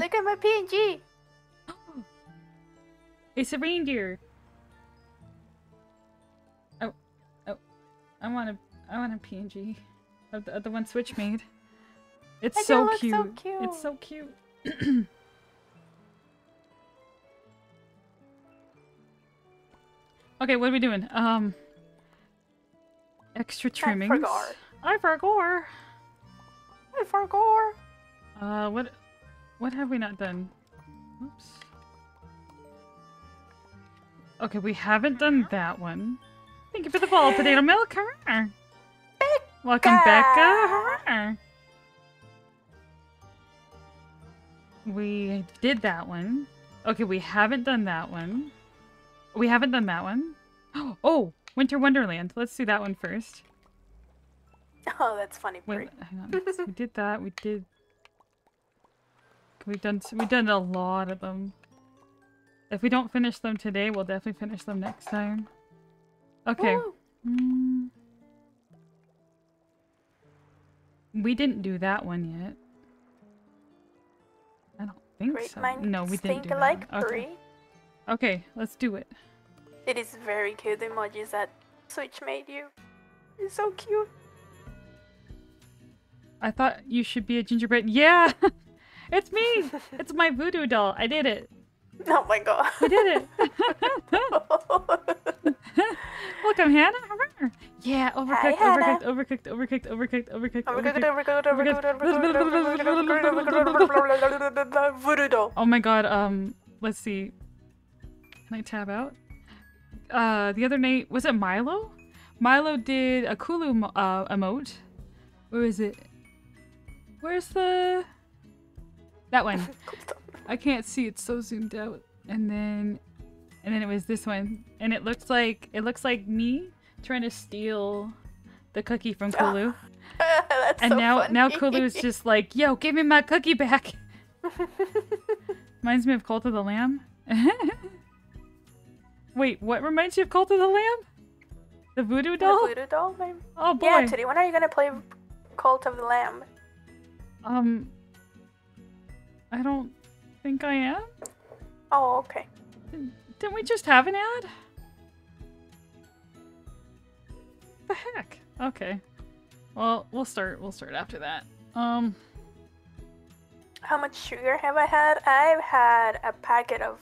look at my PNG. It's a reindeer. Oh, oh, I want a, I want a PNG of the, of the one Switch made. It's so cute. so cute. It's so cute. okay, what are we doing? Um, extra trimmings. forgot. I forgot. I forgot. Uh, what, what have we not done? Oops. Okay, we haven't done that one. Thank you for the ball, potato milk. Hurrah. Welcome, Becca. Hurrah. We did that one. Okay, we haven't done that one. We haven't done that one. Oh, Winter Wonderland. Let's do that one first. Oh, that's funny. Wait, hang on. we did that. We did. We've done. We've done a lot of them. If we don't finish them today, we'll definitely finish them next time. Okay. Mm. We didn't do that one yet. I don't think Great so. minds No, we didn't think do that. alike, one. Okay. Okay, let's do it. It is very cute. The emojis that Switch made you. It's so cute. I thought you should be a gingerbread. Yeah, it's me. it's my voodoo doll. I did it. Oh my god. I did it. Welcome, Hannah. Yeah, overcooked, Hannah. overcooked, overcooked, overcooked, overcooked, overcooked, Overcooked, overcooked. overcooked, Voodoo doll. Oh my god, um, let's see. Can I tab out? Uh, the other night, was it Milo? Milo did a Kulu uh, emote. Where is it? Where's the... That one. I can't see, it's so zoomed out. And then... And then it was this one. And it looks like... It looks like me trying to steal the cookie from Kulu. That's And so now, funny. now Kulu's just like, yo, give me my cookie back. Reminds me of Cult of the Lamb. Wait, what reminds you of Cult of the Lamb? The voodoo doll? The voodoo doll, maybe? Oh boy. Yeah, today. When are you gonna play Cult of the Lamb? Um, I don't think I am. Oh, okay. Didn't we just have an ad? The heck? Okay. Well, we'll start. We'll start after that. Um, How much sugar have I had? I've had a packet of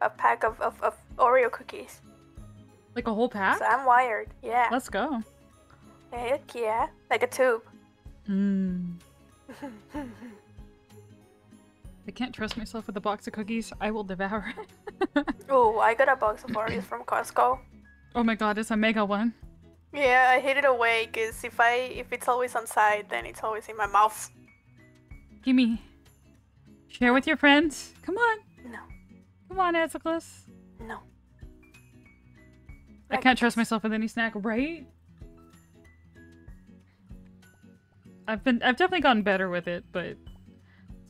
a pack of, of, of Oreo cookies. like a whole pack. So I'm wired. Yeah. Let's go. Heck yeah. Like a tube. Hmm. I can't trust myself with a box of cookies. I will devour it. Oh, I got a box of Oreos from Costco. oh my god, it's a mega one. Yeah, I hid it away because if I if it's always on side, then it's always in my mouth. Gimme. Share with your friends. Come on. No, Come on, Esaclys. no. I My can't trust myself with any snack, right? I've been I've definitely gotten better with it, but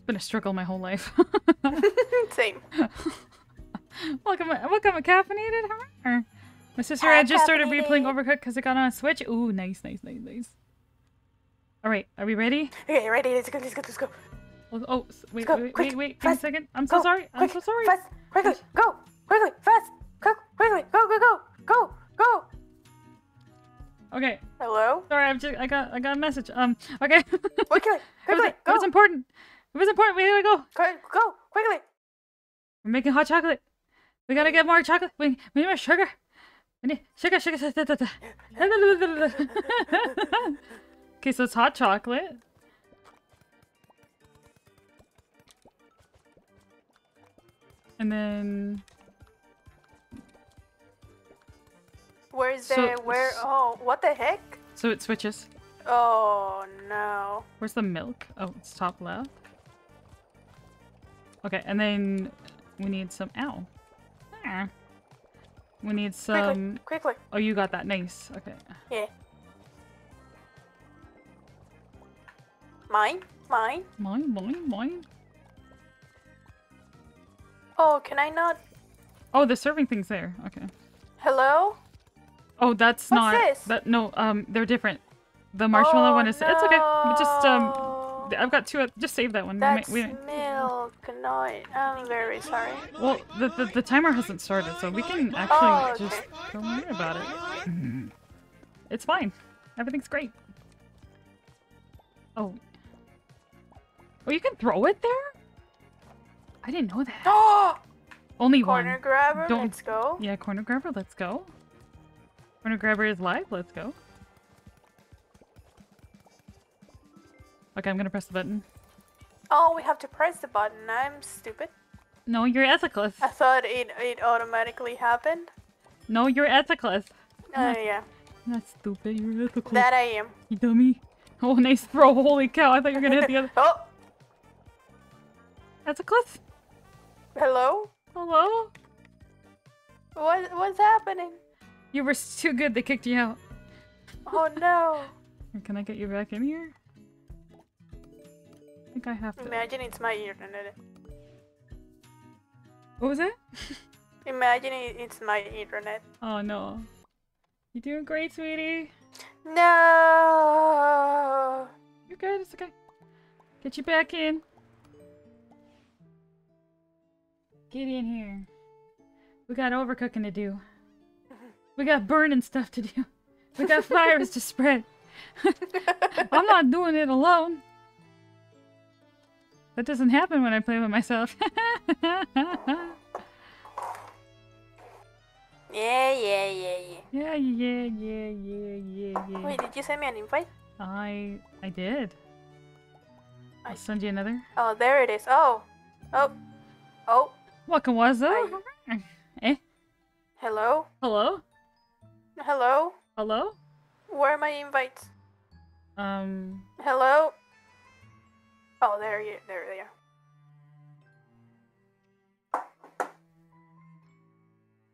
been a struggle my whole life. Same. welcome welcome caffeinated Hummer. My sister had just started replaying. Overcooked because it got on Switch. Ooh, nice, nice, nice, nice. Alright, are we ready? Okay, ready? Let's go. Let's go. Let's go. Oh, oh wait, go, wait, wait, quick, wait, wait, fast, a second. I'm so Go, sorry. I'm quick, so sorry. Fast, quickly, go, quickly, fast, go, quickly, go, go, go, go, go. Okay, Hello? sorry. I've just I got I got a message. Um, okay. it, Quickly, was, quickly, it go, was important. It was important. We gotta go. quick, go, quickly. We're making hot chocolate. We gotta get more chocolate. We, we need more sugar. We need sugar, sugar. okay, so it's hot chocolate. And then Where's So- the where? Oh, what the heck? so it switches. Oh no. Where's the milk? Oh, it's top left. Okay, and then we need some. Ow. Ah. We need some. Quickly, quickly. Oh, you got that. Nice. Okay. Yeah. Mine, mine. Mine, mine, mine. Oh, can I not? Oh, the serving thing's there. Okay. Hello? Oh, that's What's not this? that. No, um, they're different. The marshmallow Oh, one is. It's okay. Just um, no. I've, got two. Just save that one. That's may- we- milk. No, I'm very sorry. well, the, the the timer hasn't started, so we can oh, actually Oh, okay. just don't worry about it. It's fine. Everything's great. Oh. Oh, you can throw it there? I didn't know that. Oh, Only corner one. grabber. Don't- Let's go. Yeah, corner grabber, let's go. Corner grabber is live, let's go. Okay, I'm gonna press the button. Oh, we have to press the button. I'm stupid. No, you're Esaclys. I thought it it automatically happened. No, you're Esaclys. Uh, oh yeah, That's stupid, you're Esaclys. that I am. You dummy. Oh, nice throw. Holy cow, I thought you were gonna hit the other. Oh, Esaclys? hello. Hello? What what's happening? You were too good, they kicked you out. Oh no. Can I get you back in here? I think I have to. Imagine it's my internet. What was it? Imagine it's my internet. Oh no. You're doing great, sweetie. No. You're good, it's okay. Get you back in. Get in here. We got overcooking to do. Mm-hmm. We got burning stuff to do. We got fires to spread. I'm not doing it alone. That doesn't happen when I play with myself. Yeah, yeah, yeah, yeah. yeah, yeah, yeah, yeah, yeah, yeah. Wait, did you send me an invite? I I did. I'll send you another. Oh, there it is. Oh, oh, oh. What can was that? Eh? Hello, Hello? hello. Hello? Where are my invites? Um, Hello. Oh, there you, there they are.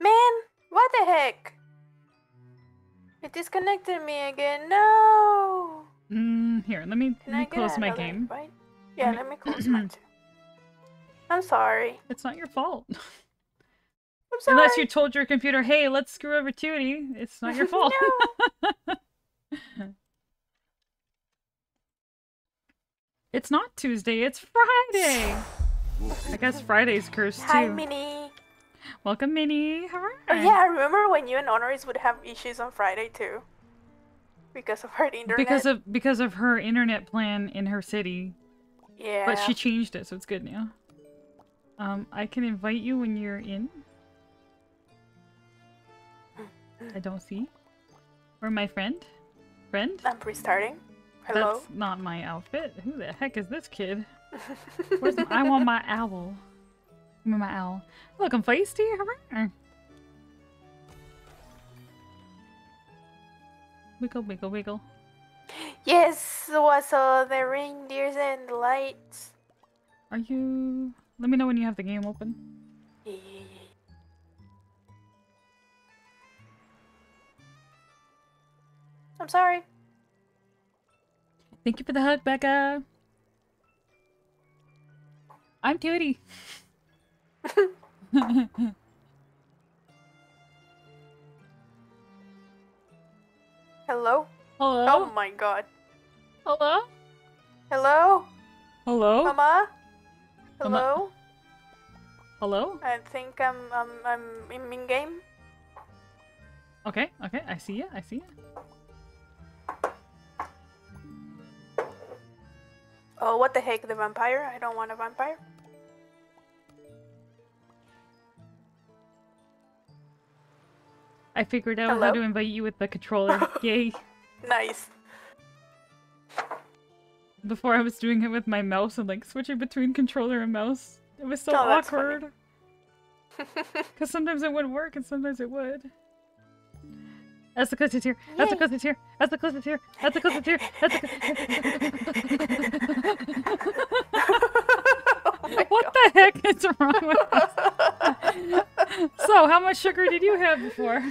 Man, what the heck? It disconnected me again. No. mm, here, let me, let me close my game. Yeah, Let me- let me close mine too. I'm sorry. It's not your fault. I'm sorry. Unless you told your computer, hey, let's screw over Tootie. It's not your fault. it's not Tuesday, it's Friday. I guess Friday's cursed Hi, too. Minnie. Welcome, Minnie. Hooray. Oh yeah, I remember when you and Honoris would have issues on Friday too, because of her internet. Because of because of her internet plan in her city. yeah. But she changed it, so it's good now. Um, I can invite you when you're in. I don't see. Or my friend? Friend? I'm restarting. Hello. That's not my outfit. Who the heck is this kid? Where's my, I want my owl. Give me my owl. Look, I'm feisty. Wiggle, wiggle, wiggle. Yes, what's all the reindeers and the lights? Are you... Let me know when you have the game open. Yeah, yeah, yeah. I'm sorry. Thank you for the hug, Becca. I'm Tootie. Hello? Hello? Oh my god. Hello? Hello? Hello? Mama? Mama- Hello? Hello? I think I'm I'm I'm in, in game. Okay, okay, I see ya, I see ya. Oh, what the heck, the vampire? I don't want a vampire. I figured out how to invite you with the controller. Yay. Nice. Before I was doing it with my mouse and like switching between controller and mouse. It was so Oh, awkward. Because sometimes it wouldn't work and sometimes it would. That's the closest here. That's the closest close here. That's the closest here. That's the closest here. That's the Oh What the heck is wrong with us? so, how much sugar did you have before?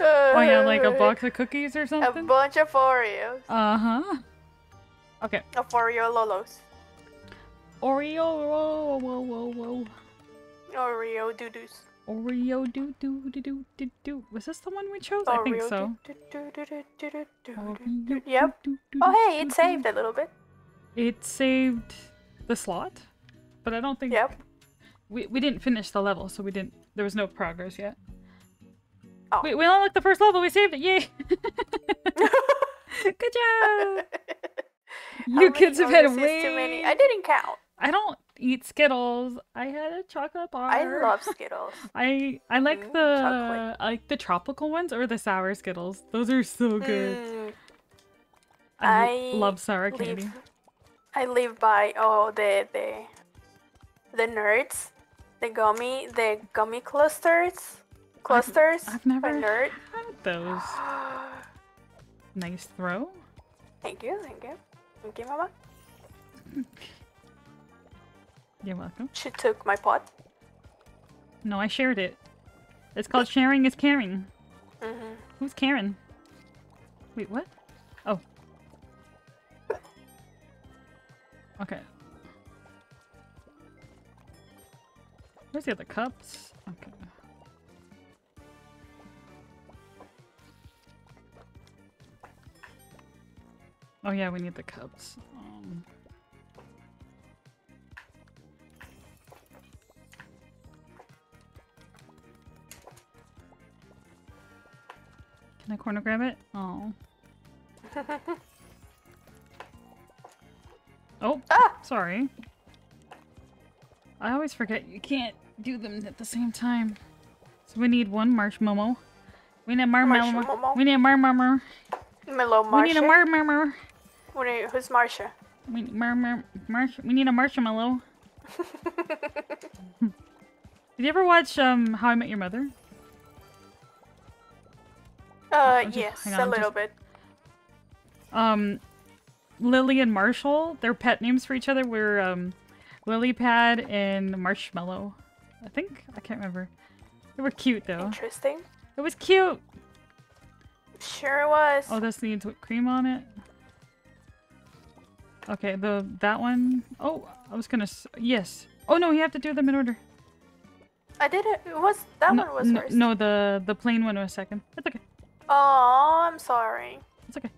oh yeah, like a box of cookies or something. A bunch of Oreos. Uh-huh. Okay. Of Oreo Lolos. Oreo, whoa, whoa, whoa, whoa. Oreo doo-doos. Oreo do do do do do do. Was this the one we chose? I think so. Oreo do, Yep. Oh hey, it saved a little bit. it saved the slot, but I don't think Yep. we we didn't finish the level, so we didn't. There was no progress yet. Oh. We we unlocked the first level. We saved it. Yay! Good job. You kids have had way too many. I didn't count. I don't eat Skittles. I had a chocolate bar. I love Skittles. I I like Mm, the chocolate. I like the tropical ones or the sour Skittles. Those are so good. Mm, I, I love sour candy. I live by oh the the the nerds, the gummy the gummy clusters, clusters. I've never by nerd. had those. Nice throw. thank you, thank you, thank you, Mama. You're welcome. She took my pot. No, I shared it. It's called sharing is caring. hmm Who's Karen? Wait, what? Oh. Okay. Where's the other cups? Okay. Oh yeah, we need the cups. Um, can I corner grab it? Oh. Oh, Ah! sorry. I always forget you can't do them at the same time. So we need one marshmallow. We need a marshmallow. We need a marshmallow. Hello, We need a Marsha. marshmallow. What are you- Who's Marsha? We need, mar- mar- marsh- we need a marshmallow. Did you ever watch um How I Met Your Mother? Uh, just- yes, hang a on, little just- bit. Um, Lily and Marshall, their pet names for each other were um, Lily Pad and Marshmallow. I think I can't remember. They were cute though. Interesting. It was cute. Sure was. Oh, this needs whipped cream on it. Okay, the that one oh I was gonna. Yes. Oh no, you have to do them in order. I did it. It was that no, one was no, first. no, the the plain one was second. It's okay. Oh, I'm sorry. It's okay.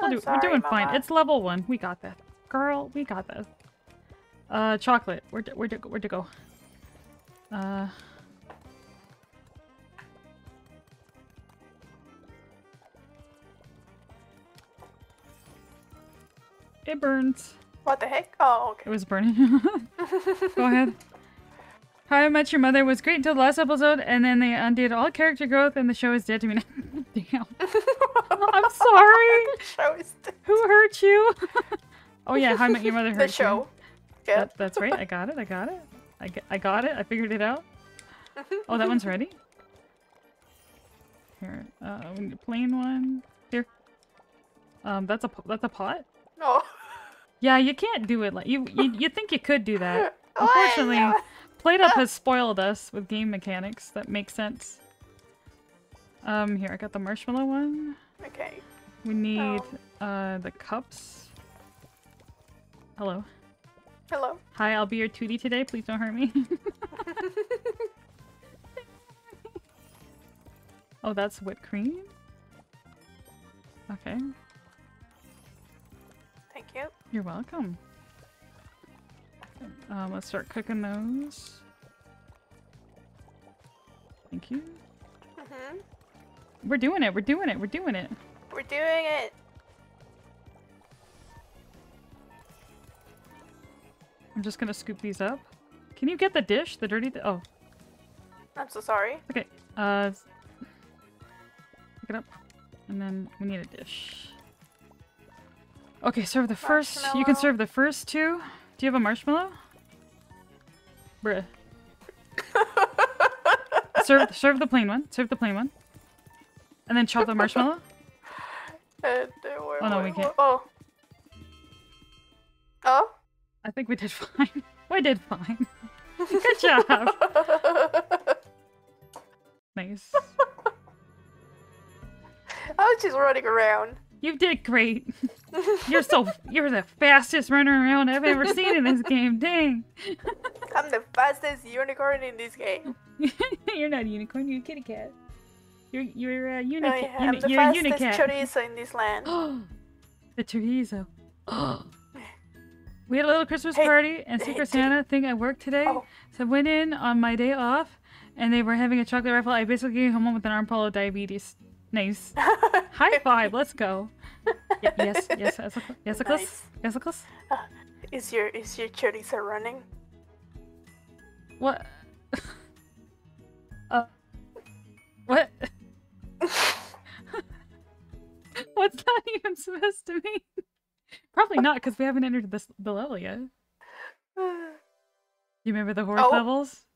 We'll do, sorry, we're doing fine. It's level one. We got this. Girl, we got this. Uh, chocolate. Where to, where to, where to go? Uh. It burns. What the heck? Oh, okay. It was burning. go ahead. How I Met Your Mother was great until the last episode, and then they undid all character growth, and the show is dead to me now. Damn. I'm sorry. the show is the, Who hurt you? oh yeah, How I Met Your Mother hurt the you. show. Yeah. That, that's right. I got it. I got it. I, I got it. I figured it out. Oh, that one's ready. Here, uh, we need a plain one. Here. Um, that's a that's a pot. No. Yeah, you can't do it like you. You, you think you could do that? Unfortunately, No. PlateUp has spoiled us with game mechanics that make sense. Um, here I got the marshmallow one. Okay. We need uh the cups. Hello. Hello. Hi, I'll be your 2D today. Please don't hurt me. oh, that's whipped cream? Okay. Thank you. You're welcome. Um, let's start cooking those. Thank you. hmm We're doing it. We're doing it. We're doing it. We're doing it. I'm just gonna scoop these up. Can you get the dish? The dirty. Di- oh, I'm so sorry. okay. Uh, pick it up, and then we need a dish. Okay, serve the first. You can serve the first two. Do you have a marshmallow? Bruh. serve serve the plain one. Serve the plain one. And then chop the marshmallow. Uh, there Oh, no, we can't. Oh. Oh. I think we did fine. We did fine. Good job. Nice. I was just running around. You did great. You're so you're the fastest runner around I've ever seen in this game. Dang. I'm the fastest unicorn in this game. you're not a unicorn. You're a kitty cat. You're you're a Oh, unicat. yeah, I'm the you're fastest chorizo in this land. the chorizo. We had a little Christmas Hey, party, and hey, Secret did- Santa thing at work today. Oh. So I went in on my day off, and they were having a chocolate raffle. I basically came home with an armful of diabetes. Nice. High five. Let's go. Y- yes, yes, yes, yes, Nice. yes, yes. Is your is your chorizo running? What? uh, what? What's that even supposed to mean? Probably not, because we haven't entered this the level yet. You remember the horror Oh. levels?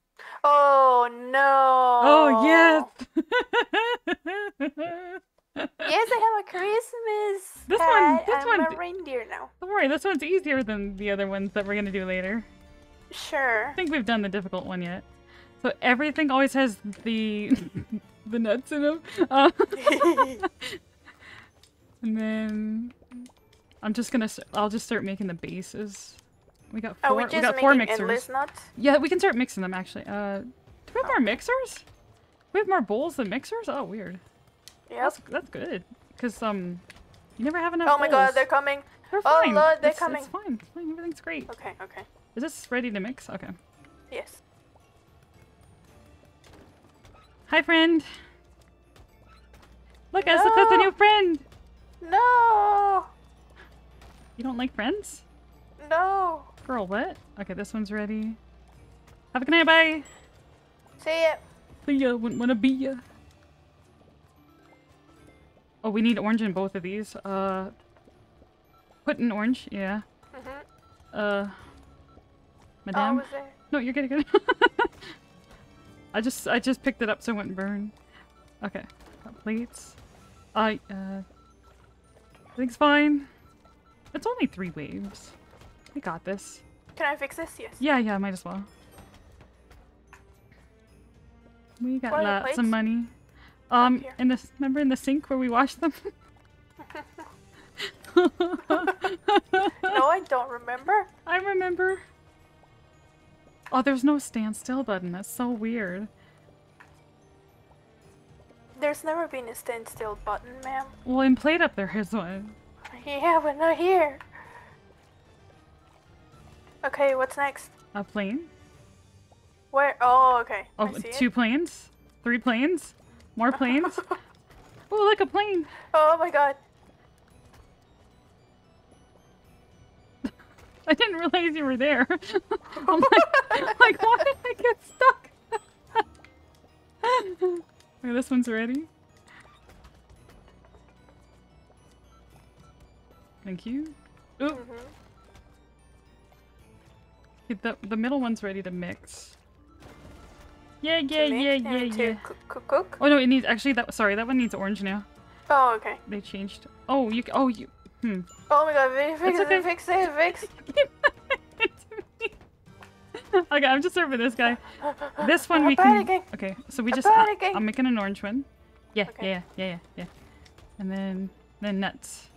Oh no! Oh yes. Yes, I have a Christmas This one- this I'm one a reindeer now. Don't worry, this one's easier than the other ones that we're gonna do later. Sure. I think we've done the difficult one yet. So everything always has the the nuts in them. Uh, and then I'm just gonna. I'll just start making the bases. We got Are four. we we just got four mixers. Yeah, we can start mixing them actually. Uh, do we have more mixers? We have more bowls than mixers. Oh, weird. Yeah. That's that's good. Cause um, you never have enough. Oh my god, they're coming. They're Oh, fine. Lord, they're It's- coming. It's fine. It's fine. Everything's great. Okay, okay. Is this ready to mix? Okay. Yes. Hi, friend. Look, Asa, that's a new friend. No! You don't like friends? No! Girl, what? Okay, this one's ready. Have a good night, bye. See ya! See ya, wouldn't wanna be ya. Oh, we need orange in both of these. Uh, put in orange, yeah. Mm-hmm. Uh, Oh, madame. there? No, you're good, good. I just, I just picked it up so it wouldn't burn. Okay, got plates. I, uh, everything's fine. It's only three waves. We got this. Can I fix this? Yes. Yeah, yeah, might as well. We got What lots of money. Um, in the remember in the sink where we washed them. No, I don't remember. I remember. Oh, there's no standstill button. That's so weird. There's never been a standstill button, ma'am. Well, in PlateUp there is one. Yeah, but not here. Okay, what's next? A plane. Where? Oh, okay. Oh, two it. planes. Three planes. More planes. oh, look a plane. Oh my god. I didn't realize you were there. I'm like, like, why did I get stuck? okay, this one's ready. Thank you. Ooh, Mhm. okay, the the middle one's ready to mix. Yeah, yeah, yeah, yeah, yeah. coo- coo- cook. Oh no, it needs actually that. Sorry, that one needs orange now. Oh, okay. They changed. Oh, you. Oh, you. Hmm. Oh my god, fi- fix okay. it, fix it, fix okay, I'm just serving this guy. This one we can. Okay, so we just. Panicking. I'm making an orange one. Yeah, yeah, yeah, yeah, yeah. And then, then nuts.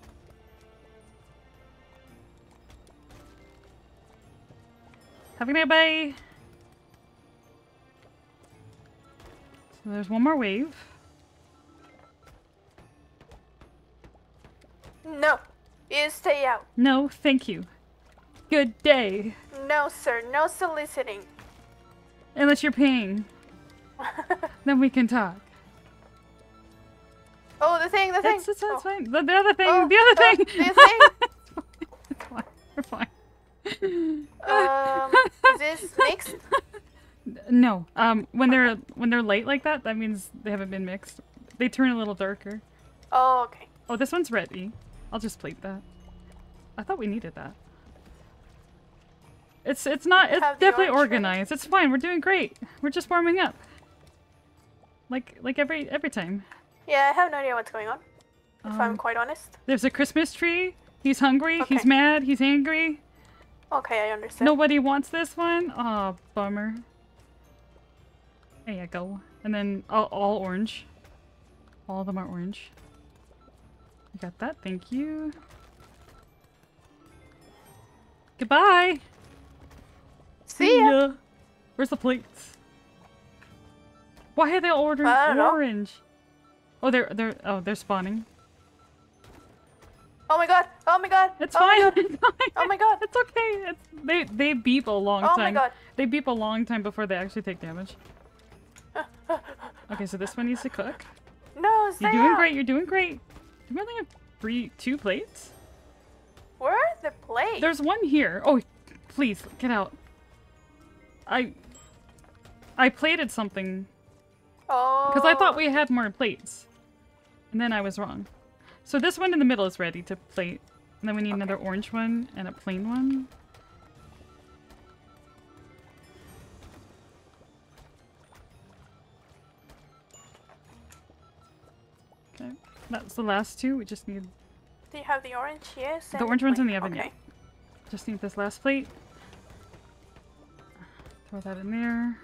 Have a good night, bye. So there's one more wave. No, you stay out. No, thank you. Good day. No, sir, no soliciting. Unless you're paying, then we can talk. oh, the thing, the thing. That's, that's, that's oh. fine. The, the other thing, Oh, the other oh, thing. the thing. it's fine. We're fine. Um, is this mixed? No. Um, when they're when they're light like that, that means they haven't been mixed. They turn a little darker. Oh, okay. Oh, this one's ready. I'll just plate that. I thought we needed that. It's it's not. It's Have definitely organized. It's fine. We're doing great. We're just warming up. Like like every every time. Yeah, I have no idea what's going on. If I'm Um, quite honest. There's a Christmas tree. He's hungry. He's mad. He's angry. Okay, I understand. Nobody wants this one. Oh, bummer. There you go. And then all, all orange. All of them are orange. I got that. Thank you. Goodbye. See ya. Where's the plates? Why are they all ordering know. orange? Oh, they're they're oh they're spawning. Oh my god! Oh my god! It's oh My fine. god. It's fine. Oh my god! It's okay. It's they they beep a long Oh my time. god! They beep a long time before they actually take damage. Okay, so this one needs to cook. No, stay You're doing out. great. You're doing great. Do we only have three, two plates? Where are the plates? There's one here. Oh, please get out. I I plated something Oh. because I thought we had more plates, and then I was wrong. So this one in the middle is ready to plate, and then we need another orange one and a plain one. Okay, that's the last two. We just need Do you have the orange? Yes. The orange one's in the oven, okay. yeah. Just need this last plate. Throw that in there.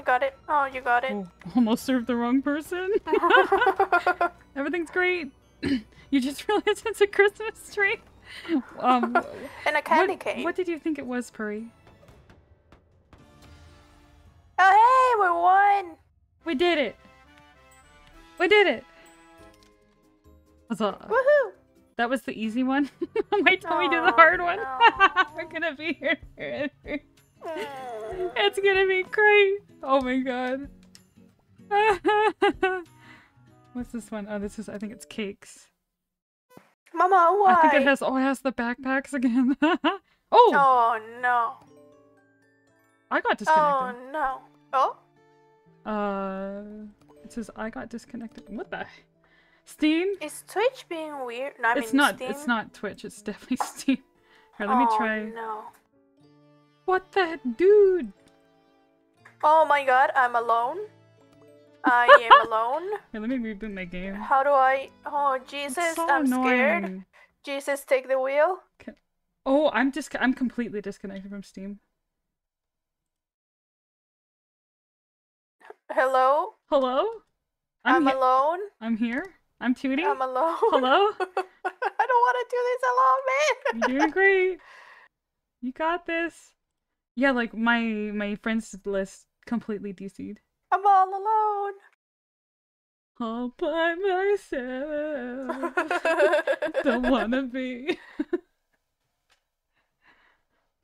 I got it. Oh, you got it. Oh, almost served the wrong person. Everything's great. you just realized it's a Christmas tree. Um, and a candy what, cane. what did you think it was, Puri? Oh, hey, we won! We did it. We did it. Huzzah. Woohoo! That was the easy one. Wait till we do the hard one. no. We're gonna be here. It's gonna be great. Oh my god. What's this one? Oh, this is, I think it's cakes. Mama, why? I think it has, oh, it has the backpacks again. oh, Oh no. I got disconnected. Oh no. Oh? Uh, it says I got disconnected. What the? Steam? Is Twitch being weird? No, I it's mean not, Steam? it's not Twitch. It's definitely Steam. Here, let me Oh, try. no. What the dude? Oh my god, I'm alone. I am alone. Here, let me reboot my game. How do I? Oh Jesus, so I'm scared. Jesus, take the wheel. Oh, I'm just, I'm completely disconnected from Steam. Hello, Hello? I'm, he- alone. I'm here. I'm tooting. I'm alone. Hello? I don't want to do this alone, man. You're doing great. You got this. Yeah, like my my friends list completely DC'd. I'm all alone. All by myself. Don't wanna be.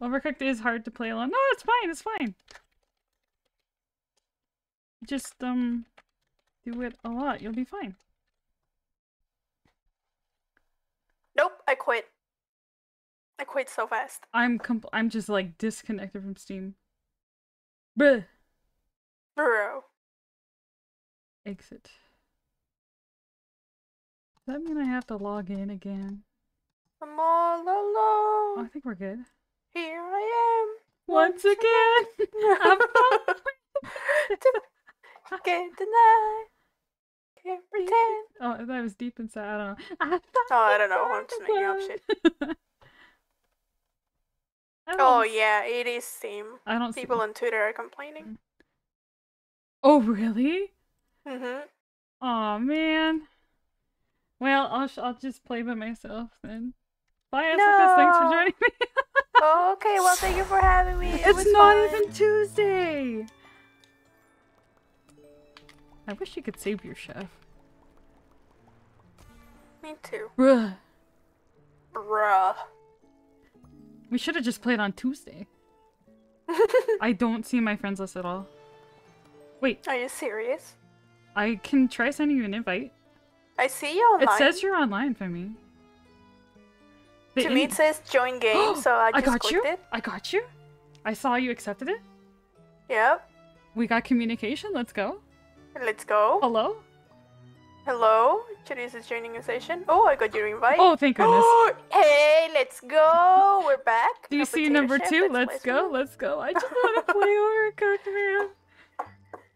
Overcooked is hard to play alone. No, it's fine. It's fine. Just um, do it a lot. You'll be fine. nope, I quit. I quit so fast. I'm I'm just like disconnected from Steam. Bruh. Bro. Exit. Does that mean I have to log in again? I'm all Oh, I think we're good. Here I am. Once again, I'm am. Can't deny. Can't pretend. Oh, that was deep inside. I don't know. I Oh, I don't know. I'm just making up shit. I Oh yeah, it is Steam. I don't see. People on Twitter are complaining. Oh, really? Mm-hmm. Oh man. Well, I'll sh- I'll just play by myself then. Bye, Essica. Thanks for joining me. Oh, okay, well, thank you for having me. It it's not fun. even Tuesday. I wish you could save your chef. Me too. Bruh. Bruh. We should have just played on Tuesday. I don't see my friends list at all. Wait, Are you serious? I can try sending you an invite. I see you online. It says you're online for me. The to me, it says join game, so I just I got clicked you. it. I got you. I saw you accepted it. Yep. We got communication. Let's go. Let's go. Hello. Hello. Is joining a session. Oh, I got your invite. Oh, thank goodness. hey, let's go. We're back. Do you see number chef, two? let's Let's go. Let's go. I just want to play Overcooked, man.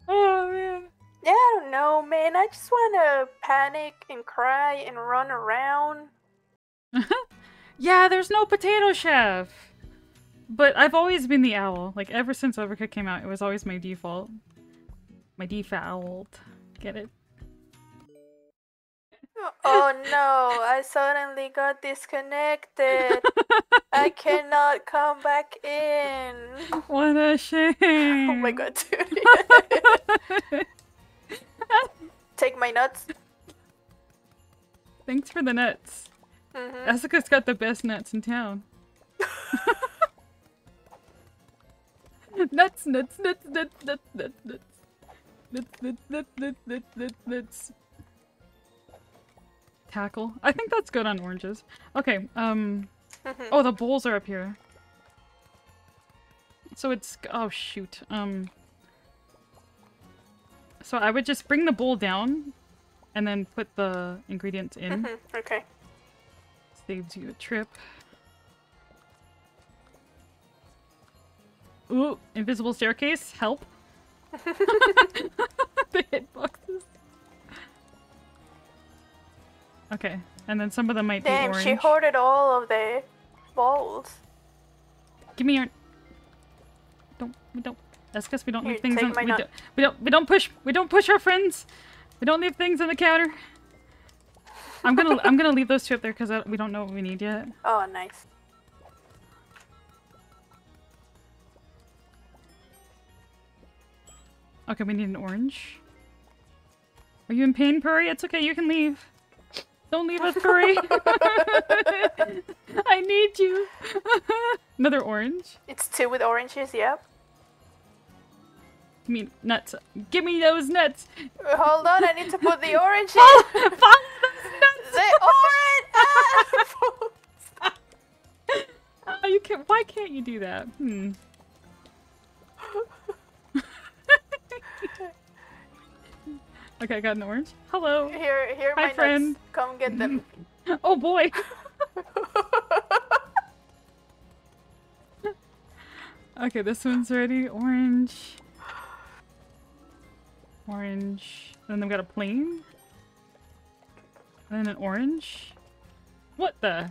Oh man. Yeah, I don't know, man. I just want to panic and cry and run around. Yeah, there's no potato chef. But I've always been the owl. Like ever since Overcooked came out, it was always my default. My default. Get it? Oh no, I suddenly got disconnected. I cannot come back in. What a shame. Oh my god, dude. Take my nuts. Thanks for the nuts. Mhm. Asuka's got the best nuts in town. nuts, nuts, nuts, nuts, nuts, nuts, nuts. Nuts, nuts, nuts, nuts, nuts, nuts, nuts. Tackle. I think that's good on oranges. Okay, um... Mhm. Oh, the bowls are up here. So it's... Oh, shoot. Um... So I would just bring the bowl down and then put the ingredients in. Mhm. Okay. Saves you a trip. Ooh, invisible staircase. Help. the hitboxes. Okay, and then some of them might Damn, be orange. Damn, she hoarded all of the balls. Give me your. Don't we don't. That's because we don't Here, leave things on. We nut. don't, we don't. We don't push. We don't push our friends. We don't leave things on the counter. I'm gonna. I'm gonna leave those two up there because we don't know what we need yet. Oh, nice. Okay, we need an orange. Are you in pain, Purry? It's okay, you can leave. Don't leave us, Purry. I need you. Another orange. It's two with oranges, yep. Give me nuts. Give me those nuts. Hold on, I need to put the orange in. Follow, follow those nuts. the orange! Oh, you can't. Why can't you do that? Hmm. Okay, I got an orange. Hello. here, here, Hi, my friend. nuts. Come get them. Oh boy. Okay, this one's ready. Orange. Orange. And then we've got a plane. And then an orange. What the?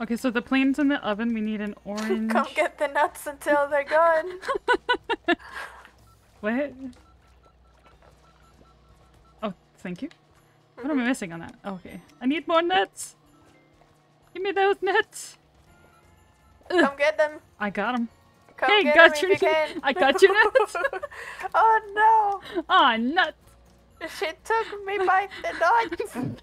Okay, so the plane's in the oven. We need an orange. Come get the nuts until they're gone. What? Oh, thank you. What am I missing on that? Okay. I need more nuts. Give me those nuts. Come get them. I got them. Come Hey, get got them your you. I got your nuts. oh no. Ah, nuts. She took me by the nuts.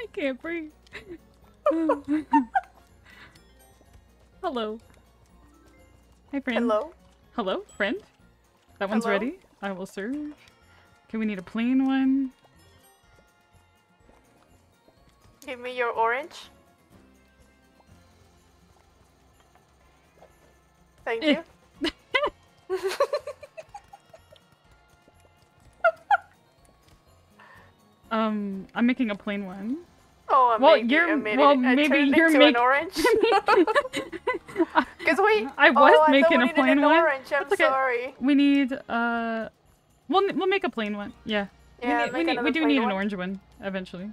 I can't breathe. Hello. Hi, friend. Hello. Hello, friend. That one's Hello? ready. I will serve. Okay, we need a plain one. Give me your orange. Thank Eh. you. Um, I'm making a plain one. Oh, I Well, maybe, you're- I well, it. Maybe you're make- an orange. Because we. I was oh, making we a plain an one. orange. I'm okay. sorry. We need uh, we'll we'll make a plain one. Yeah. Yeah, we need, we, need, we do need an orange one eventually.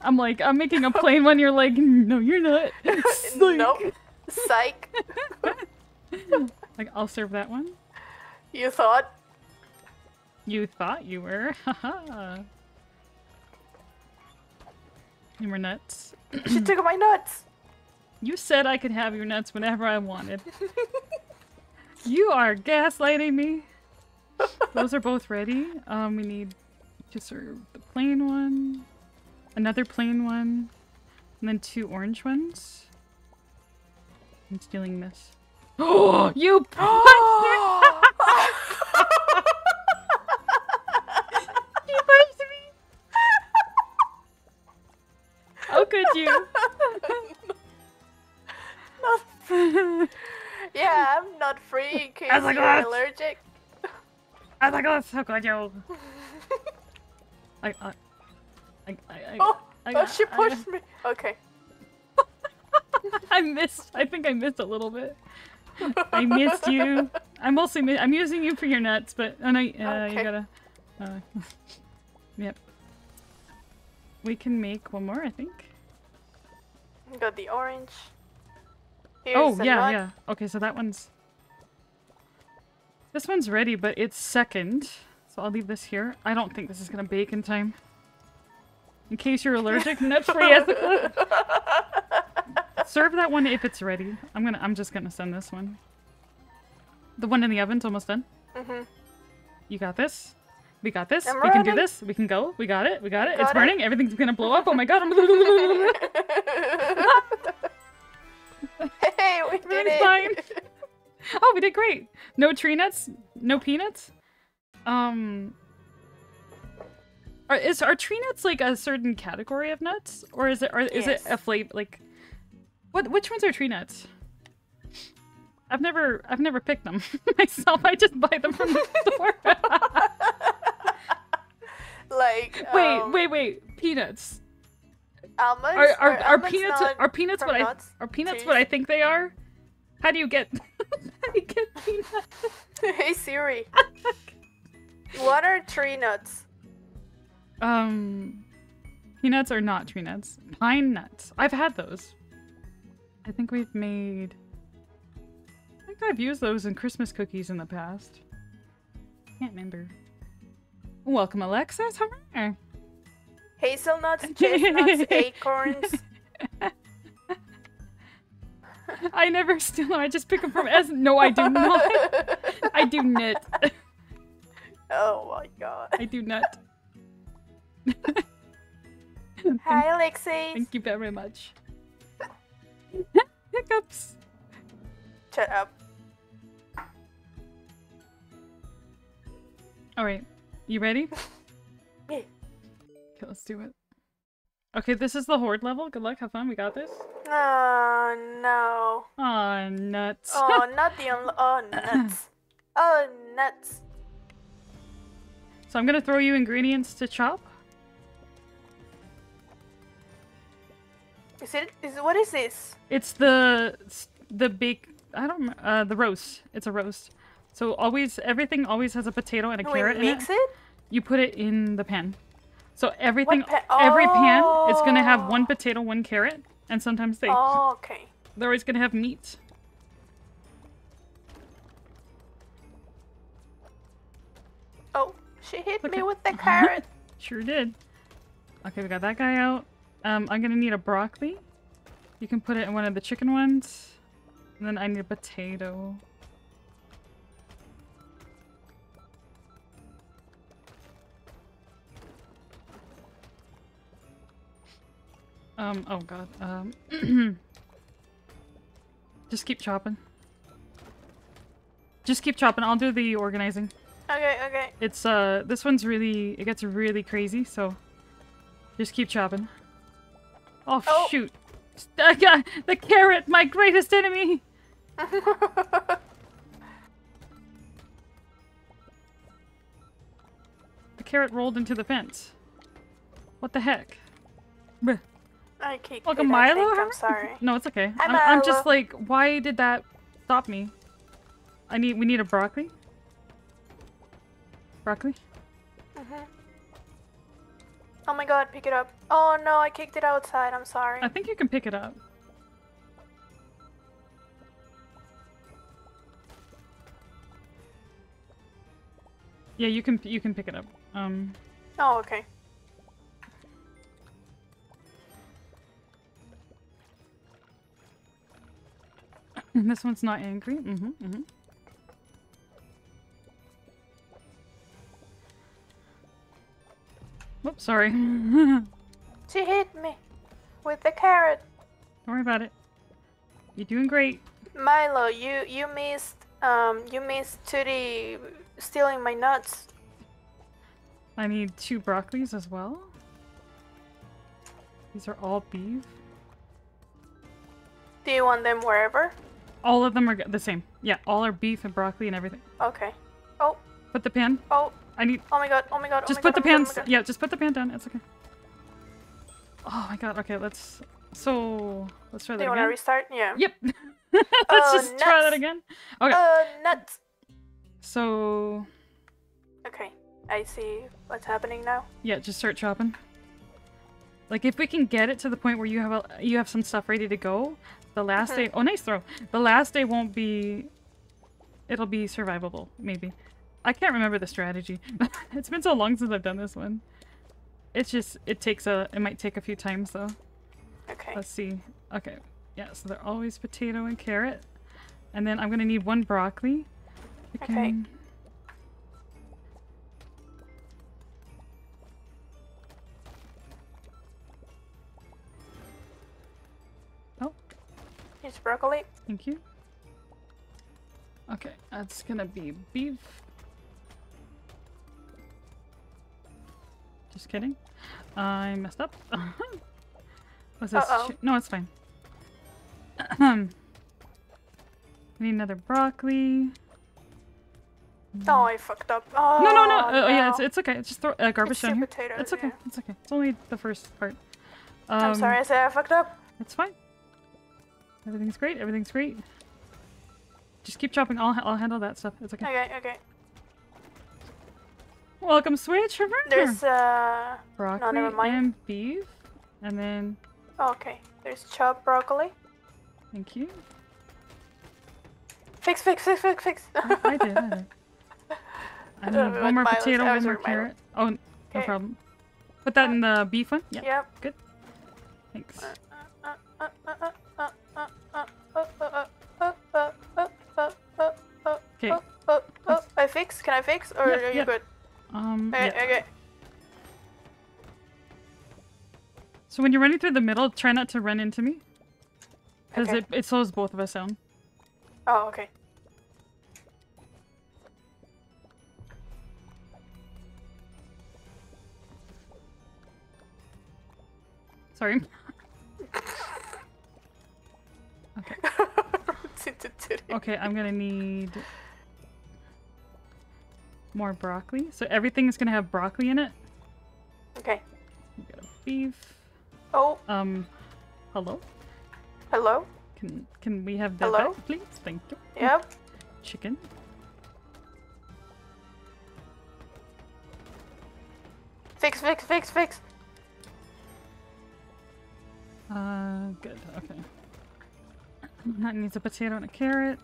I'm like, I'm making a plain one. You're like, no, you're not. Psych. nope. Psych. Like, I'll serve that one. You thought? You thought you were. Haha. You were nuts. she took my nuts. You said I could have your nuts whenever I wanted. you are gaslighting me. Those are both ready. Um, we need to serve the plain one, another plain one, and then two orange ones. I'm stealing this. Oh, you free in case As you're glass. allergic. I was like, oh, how could you? I, I, I, I, I, Oh, I, oh, she I- pushed me. Okay. I missed. I think I missed a little bit. I missed you. I'm mostly. Mi- I'm using you for your nuts, but oh no, uh, you gotta. Uh, yep. We can make one more, I think. Got the orange. Here's oh yeah, nut. yeah. Okay, so that one's. This one's ready, but it's second, so I'll leave this here. I don't think this is gonna bake in time. In case you're allergic, nut free ethical. Serve that one if it's ready. I'm gonna. I'm just gonna send this one. The one in the oven's almost done. Mm-hmm. You got this. We got this. I'm we can do this. We can go. We got it. We got it. Got it's it. burning. Everything's gonna blow up. Oh my god. I'm hey, we did Everything's it. fine. Oh, we did great. No tree nuts. No peanuts. Um. Are, is are tree nuts like a certain category of nuts, or is it? Or is it a flavor? Like, what? Which ones are tree nuts? I've never, I've never picked them myself. I just buy them from the store. like wait, um, wait, wait. Peanuts. almonds. Are are, Or are almonds peanuts are peanuts what I are peanuts Trees? what I think they are? How do you get how do you get peanuts? hey Siri. what are tree nuts? Um, peanuts are not tree nuts. Pine nuts. I've had those. I think we've made. I think I've used those in Christmas cookies in the past. Can't remember. Welcome, Alexis. How are you? Hazelnuts, chestnuts, acorns. I never steal them. I just pick them from S. No, I do not. I do knit. oh my god. I do not. Hi Alexis. Thank you very much. Hiccups. Shut up. All right, you ready? Yeah. Okay, let's do it. Okay, this is the horde level. Good luck. Have fun. We got this. Oh no. Aw, nuts. Oh, not the oh nuts. Oh nuts. so I'm gonna throw you ingredients to chop. Is it? Is what is this? It's the the bake. I don't. Uh, the roast. It's a roast. So always, everything always has a potato and a carrot in mix it. it? You put it in the pan. So everything, pa- every pan is gonna have Oh. one potato, one carrot, and sometimes they Oh, okay. they're always gonna have meat. Oh, she hit Look me with the carrot. Sure did. Okay, we got that guy out. Um, I'm gonna need a broccoli. You can put it in one of the chicken ones. And then I need a potato. Um, oh god. Um, just keep chopping. Just keep chopping. I'll do the organizing. okay, okay. It's uh this one's really it gets really crazy, so just keep chopping. Oh, Oh. shoot. The, carrot, my greatest enemy. The carrot rolled into the fence. What the heck? Bleh. I kicked Like it, a I Milo? think. I'm sorry. No, it's okay. Hi, I'm, I'm just like, why did that stop me? I need we need a broccoli. Broccoli? Mhm. Oh my god, pick it up. Oh no, I kicked it outside. I'm sorry. I think you can pick it up. Yeah, you can you can pick it up. Um, Oh, okay. this one's not angry. Mm-hmm. Mm-hmm. Whoops, sorry. She hit me with the carrot. Don't worry about it. You're doing great. Milo, you you missed um you missed Tootie stealing my nuts. I need two broccolis as well. These are all beef. Do you want them wherever? All of them are the same. Yeah, all are beef and broccoli and everything. Okay. Oh, Put the pan. oh, I need. oh my god, oh my god. Just oh my put the god, oh pan. god, oh. Yeah, just put the pan down. It's okay. Oh my god. Okay, let's. So let's try Do that you want to restart? Yeah. Yep. let's Oh, just try that again. Okay. Uh, nuts. So Okay, I see what's happening now. yeah, just start chopping. Like if we can get it to the point where you have a, you have some stuff ready to go, the last mm-hmm. day. Oh, nice throw. The last day won't be. It'll be survivable, maybe. I can't remember the strategy. it's been so long since I've done this one. It's just it takes a it might take a few times though. Okay. Let's see. Okay. Yeah, so they're always potato and carrot. And then I'm gonna need one broccoli. Oh, Here's broccoli. thank you. Okay, that's gonna be beef. Just kidding. I messed up. What's this? Uh-oh. No, it's fine. Ahem. Need another broccoli. Oh, I fucked up. Oh, No, no, no. Uh, oh, yeah, it's, it's okay. Just throw uh, garbage It's down here. potatoes, it's okay. yeah. It's okay. It's only the first part. Um, I'm sorry, I said I fucked up. It's fine. Everything's great. Everything's great. Just keep chopping. I'll, I'll handle that stuff. It's okay. Okay, okay. Welcome, Switch. Remember. There's uh. broccoli never mind. and beef, and then oh, Okay, there's chopped broccoli. thank you. Fix, fix, fix, fix, fix. I did. I did. I need Uh, one more potato, one more carrot. Oh, no Okay. problem. Put that in the beef one. Yeah. Yep. Good. Thanks. Uh, uh, uh, Okay. Oh, oh, oh, I fix? Can I fix? Or are you good? Um. Okay, yeah. okay. So when you're running through the middle, try not to run into me. Because Okay. it, it slows both of us down. Oh, okay. Sorry. Okay, okay, I'm gonna need more broccoli. So everything's gonna have broccoli in it. okay. We got a beef. Oh, Um, hello. hello? Can can we have that Hello? back, please? Thank you. Yep. Chicken. Fix, fix, fix, fix. Uh, good. Okay. That needs a potato and a carrot.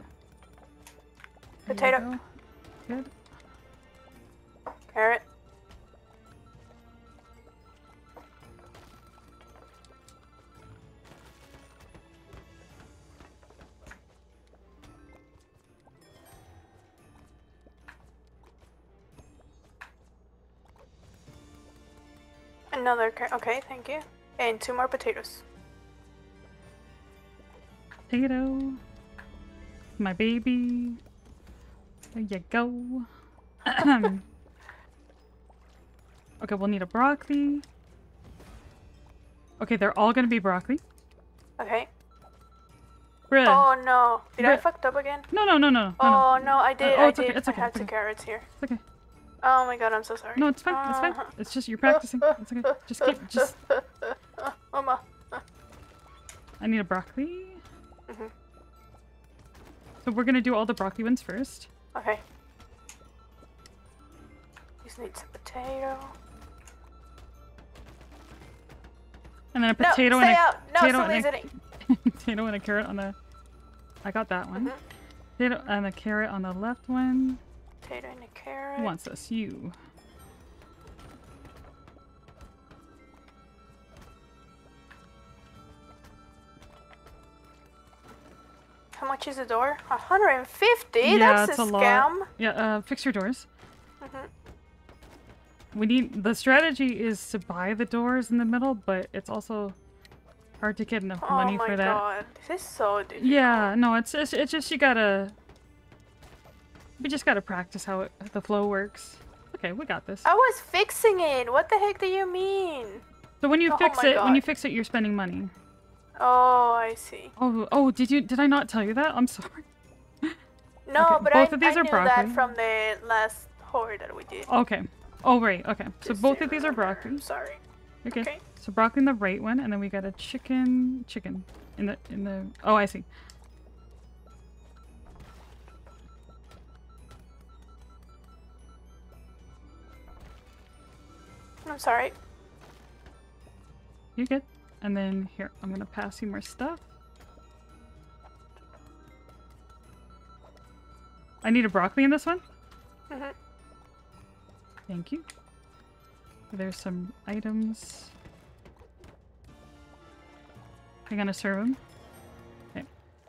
There Potato. go. Good. Carrot. Another carrot. Okay, thank you. And two more potatoes. Potato. My baby. There you go. okay, we'll need a broccoli. Okay, they're all gonna be broccoli. Okay. Bruh. Oh no. Did I fucked up again? No, no, no, no, no, no. Oh no, I did. oh, I it's okay, it's okay, I it's two carrots here. It's okay. Oh my god, I'm so sorry. No, it's fine. It's fine. Uh-huh. It's just you're practicing. It's okay. Just keep. Just. Mama. I need a broccoli. Mhm. So we're gonna do all the broccoli ones first. Okay. Just need some potato. And then a potato stay and a out. No, potato and a potato and a carrot on the. I got that one. Mhm. Potato and a carrot on the left one. Potato and a carrot. Who wants this? You. Much is the door? 150? Yeah, That's it's a a lot. scam. Yeah. Uh, fix your doors. Mhm. We need the strategy is to buy the doors in the middle, but it's also hard to get enough Oh money for that. god. This is so difficult. Yeah, no, it's, it's it's just you gotta. We just gotta practice how it, the flow works. Okay, we got this. I was fixing it. What the heck do you mean? So when you oh fix my it, when you fix it, you're spending money. Oh, I see. Oh, oh, did you? Did I not tell you that? I'm sorry. No, Okay, but both I, of these I are knew broccoli. that from the last horde that we did. Okay. Oh right. Okay. So Just both of these are broccoli. Sorry. Okay. Okay. So broccoli in the right one, and then we got a chicken, chicken in the in the. Oh, I see. I'm sorry. You good? And then here, I'm gonna pass you more stuff. I need a broccoli in this one. Mhm. Thank you. There's some items. I'm gonna serve them.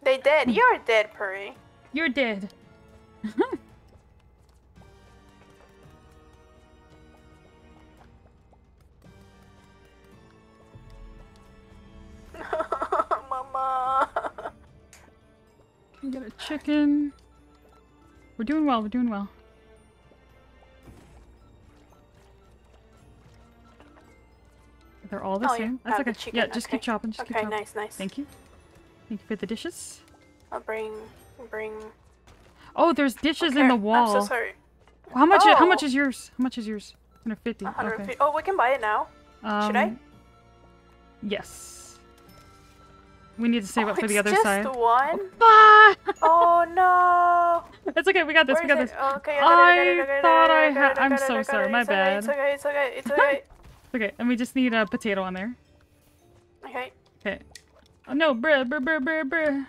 They dead. You're dead, Puri. You're dead. chicken. We're doing well. We're doing well. They're all the Oh, same. got That's okay. chicken, Yeah, just keep chopping. Just keep Okay, chopping. nice, nice. Thank you. Thank you for the dishes. I'll bring, bring. Oh, there's dishes in the wall. I'm so sorry. How much? How much Oh. is yours? How much is yours? 150. 150. Okay. Oh, we can buy it now. Should I? Um, Yes. We need to save oh, up for the other just side. one. Ah! Oh no. it's okay. We got this. Where we got is this. Oh, okay, I got it, got it, got thought I I got it, had- I'm so sorry, my it's okay, bad. It's okay, it's okay, it's okay. Okay, and we just need a potato on there. okay. Okay. Oh no, bruh, bruh, bruh, bruh, bruh.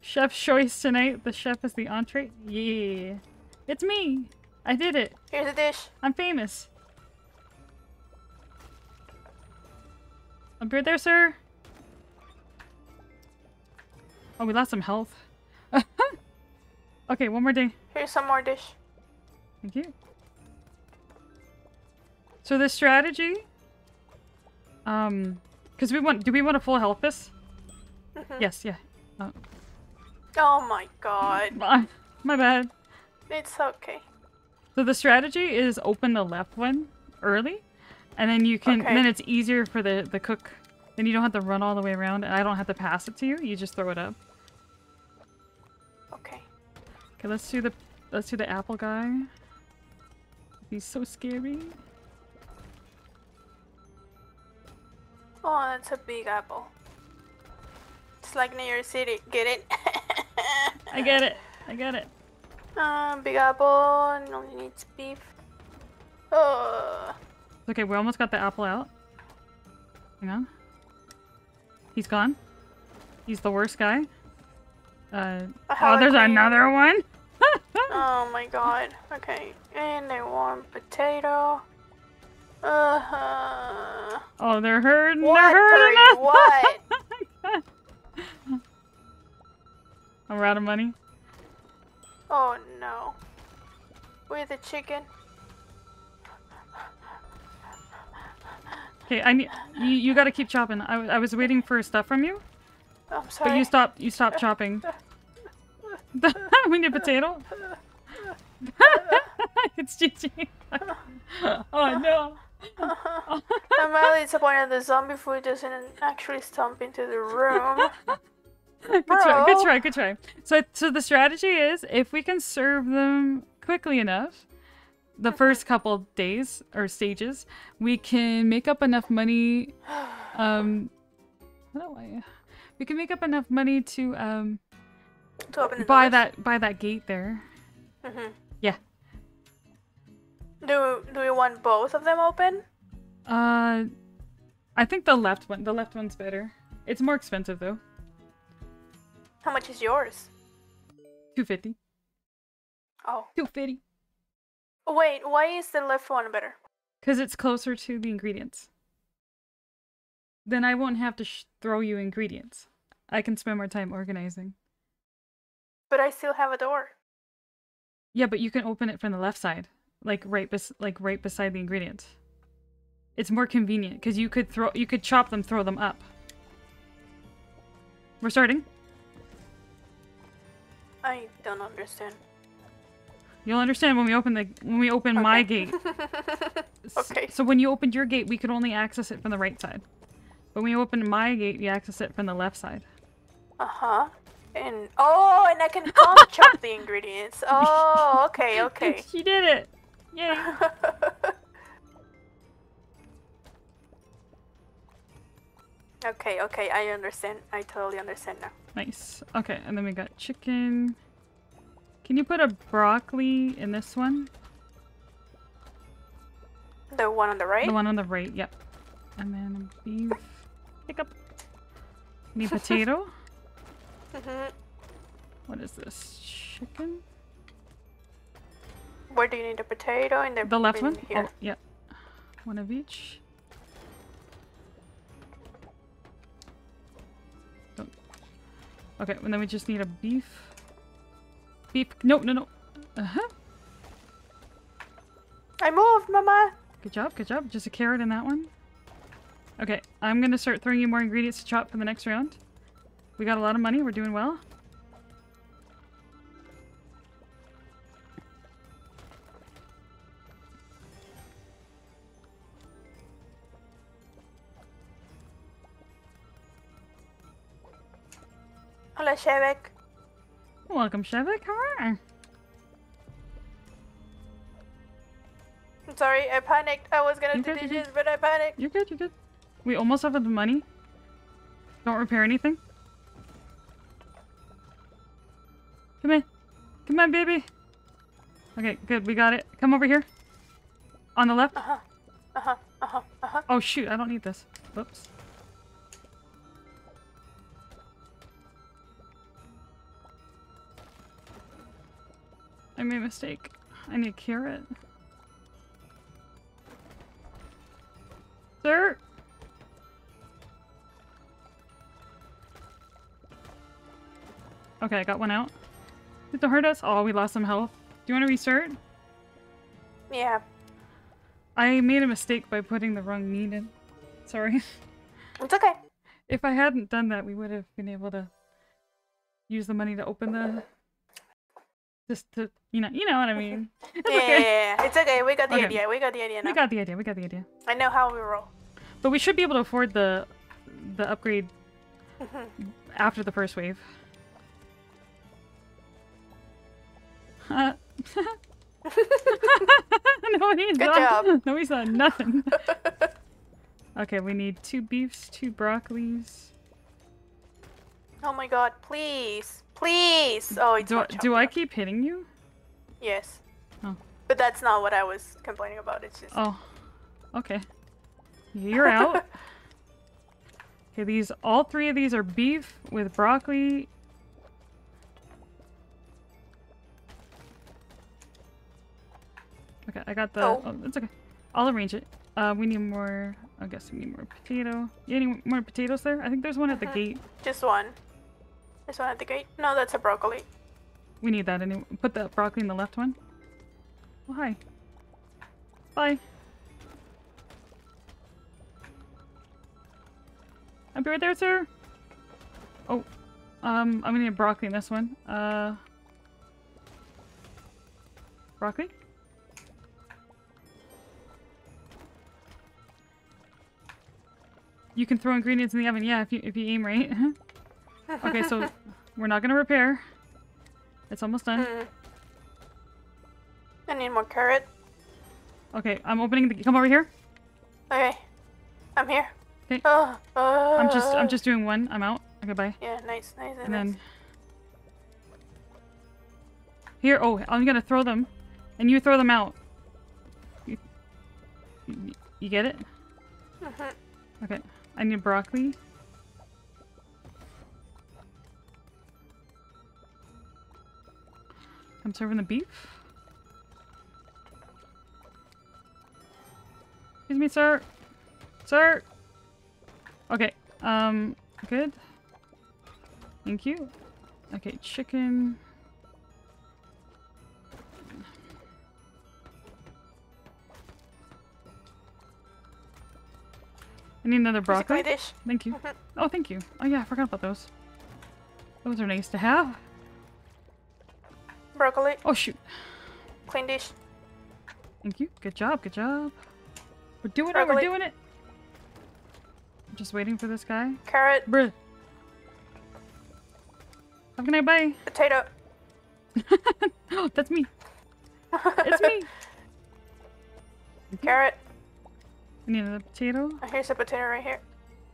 Chef's choice tonight. The chef is the entree. Yeah. It's me. I did it. Here's a dish. I'm famous. I'm there, sir. Oh, we lost some health. okay, one more day. Here's some more dish. Thank you. So the strategy, um, because we want, do we want a full health this? Mhm. Yes, yeah. Oh my god. My, my bad. It's okay. So the strategy is open the left one early, and then you can, Okay. then it's easier for the the cook. Then you don't have to run all the way around, and I don't have to pass it to you. You just throw it up. Okay. Okay, let's do the let's do the apple guy. He's so scary. Oh, that's a big apple. It's like New York City. Get it? I get it. I get it. Um, big apple only needs beef. Oh, Okay, we almost got the apple out. Hang on. He's gone. He's the worst guy. Uh, oh, there's another one. oh my god. Okay, and a warm potato. Uh huh. Oh, they're hurting. What? They're hurting us. What? I'm out of money. Oh no. With the chicken. Okay, I need you. You got to keep chopping. I was waiting for stuff from you, I'm sorry. but you stopped. You stopped chopping. we need a potato. it's Gigi. oh no. I'm really disappointed the zombie food doesn't actually stomp into the room. good try, good try, good try. So, so the strategy is if we can serve them quickly enough, the first couple days or stages, we can make up enough money. Um, how I? We can make up enough money to um to open the buy doors. that buy that gate there. Mm -hmm. Yeah. Do do we want both of them open? Uh, I think the left one. The left one's better. It's more expensive though. How much is yours? Two fifty. Oh. Two fifty. Wait, why is the left one better? Because it's closer to the ingredients. Then I won't have to sh- throw you ingredients. I can spend more time organizing. But I still have a door. Yeah, but you can open it from the left side, like right bes- like right beside the ingredients. It's more convenient because you could throw you could chop them, throw them up. We're starting. I don't understand. You'll understand when we open the when we open my gate. Okay. So when you opened your gate, we could only access it from the right side. But when you open my gate, you access it from the left side. Uh huh. And oh, and I can chop the ingredients. Oh, okay, okay. She did it! Yay! okay, okay. I understand. I totally understand now. Nice. Okay, and then we got chicken. Can you put a broccoli in this one? The one on the right. The one on the right, yep. And then beef. Pick up. Need potato. Mhm. What is this? Chicken? Where do you need a potato? In the The left one? Here. Oh, yep. One of each. Don't- Okay, and then we just need a beef. Beef. No, no, no. Uh huh. I moved, Mama. Good job, good job. Just a carrot in that one. Okay, I'm gonna start throwing you more ingredients to chop for the next round. We got a lot of money. We're doing well. Hello, Shevek. Welcome. How are you? I'm sorry, I panicked. I was gonna You do good, dishes, but I panicked. You're good, you're good. We almost have the money. Don't repair anything. Come in. Come on, baby. Okay, good. We got it. Come over here. On the left. Uh-huh. Uh-huh. Uh-huh. Uh-huh. Oh, shoot. I don't need this. Whoops. Made a mistake. I need a carrot. Sir? Okay, I got one out. Did it hurt us? Oh, we lost some health. Do you want to restart? Yeah. I made a mistake by putting the wrong meat in. Sorry. It's okay. If I hadn't done that, we would have been able to use the money to open the. Just to, you know, you know what I mean. It's Yeah, okay. yeah, yeah. It's okay. We got the Okay. idea. We got the idea now. We got the idea. We got the idea. I know how we roll. But we should be able to afford the the upgrade after the first wave. Uh, no, he's Good not. job. No, he's not. Nothing. okay, we need two beefs, two broccolis. Oh my god, please. Please. Oh, it's Do I, do I keep hitting you? Yes. Oh. But that's not what I was complaining about. It's just. Oh, okay. You're out. okay, these all three of these are beef with broccoli. Okay, I got the. Oh. Oh, it's okay. I'll arrange it. Uh, we need more. I guess we need more potato. You any more potatoes there? I think there's one at the Mhm. gate. Just one. This one at the gate? No, that's a broccoli. We need that anyway. Put the broccoli in the left one. Oh, hi. Bye. I'll be right there, sir. Oh, um, I'm gonna need broccoli in this one. Uh, broccoli. You can throw ingredients in the oven, yeah, if you if you aim right. okay, so we're not gonna repair. It's almost done. Mm. I need more carrot. Okay, I'm opening the. Come over here. Okay. I'm here. 'Kay. Oh, oh, I'm just. I'm just doing one. I'm out. Okay, bye. Yeah, nice, nice, nice. And then here. Oh, I'm gonna throw them, and you throw them out. You, you, get it? Mhm. Okay. I need broccoli. I'm serving the beef. Excuse me, sir. Sir. Okay. Um. Good. Thank you. Okay, chicken. I need another broccoli. dish. Thank you. Oh, thank you. Oh yeah, I forgot about those. Those are nice to have. Broccoli. Oh shoot. Clean dish. Thank you. Good job. Good job. We're doing it. We're doing it. I'm just waiting for this guy. Carrot. Bruh. How can I buy? Potato. oh, That's me. It's me. Carrot. I need another potato. Oh, Here's a potato right here.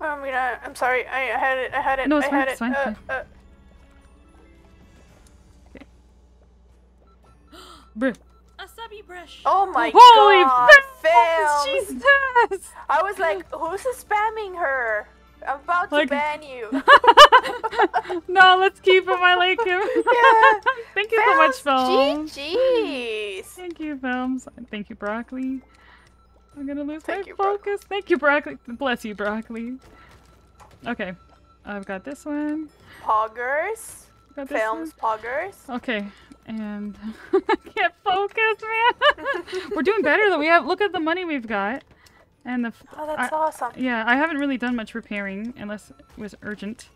Oh, I'm gonna. I'm sorry. I, I had it. I had it. No, it's I fine, had it's it. fine, uh, fine. uh, Bruh. A subby brush. oh my Holy god! Films! Films. Jesus! I was like, who's spamming her? I'm about to Like- ban you. no, let's keep him. I like him. Yeah. Thank you so much, Films. GG's. Thank you, Films. Thank you, Broccoli. I'm gonna lose Thank my you, Broccoli. focus. Thank you, Broccoli. Bless you, Broccoli. Okay. I've got this one. Poggers. Got this Films. Poggers. Okay. And I can't focus, man. We're doing better though. We have look at the money we've got. And the f- Oh, that's I- awesome. yeah, I haven't really done much repairing unless it was urgent.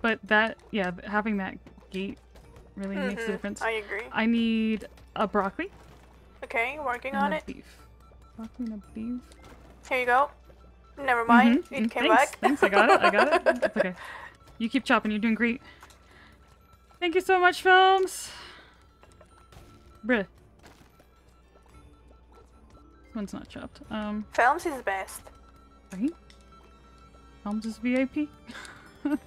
but that yeah, having that gate really makes a Mhm, difference. I agree. I need a broccoli Okay, working on it. beef. Broccoli and a beef. Here you go. Never mind. Mhm, It mm, came thanks, back. Thanks, I got it. I got it. It's okay. You keep chopping. You're doing great. Thank you so much, films. Bruh. This one's not chopped. Um, Films is best. right? Films is VIP.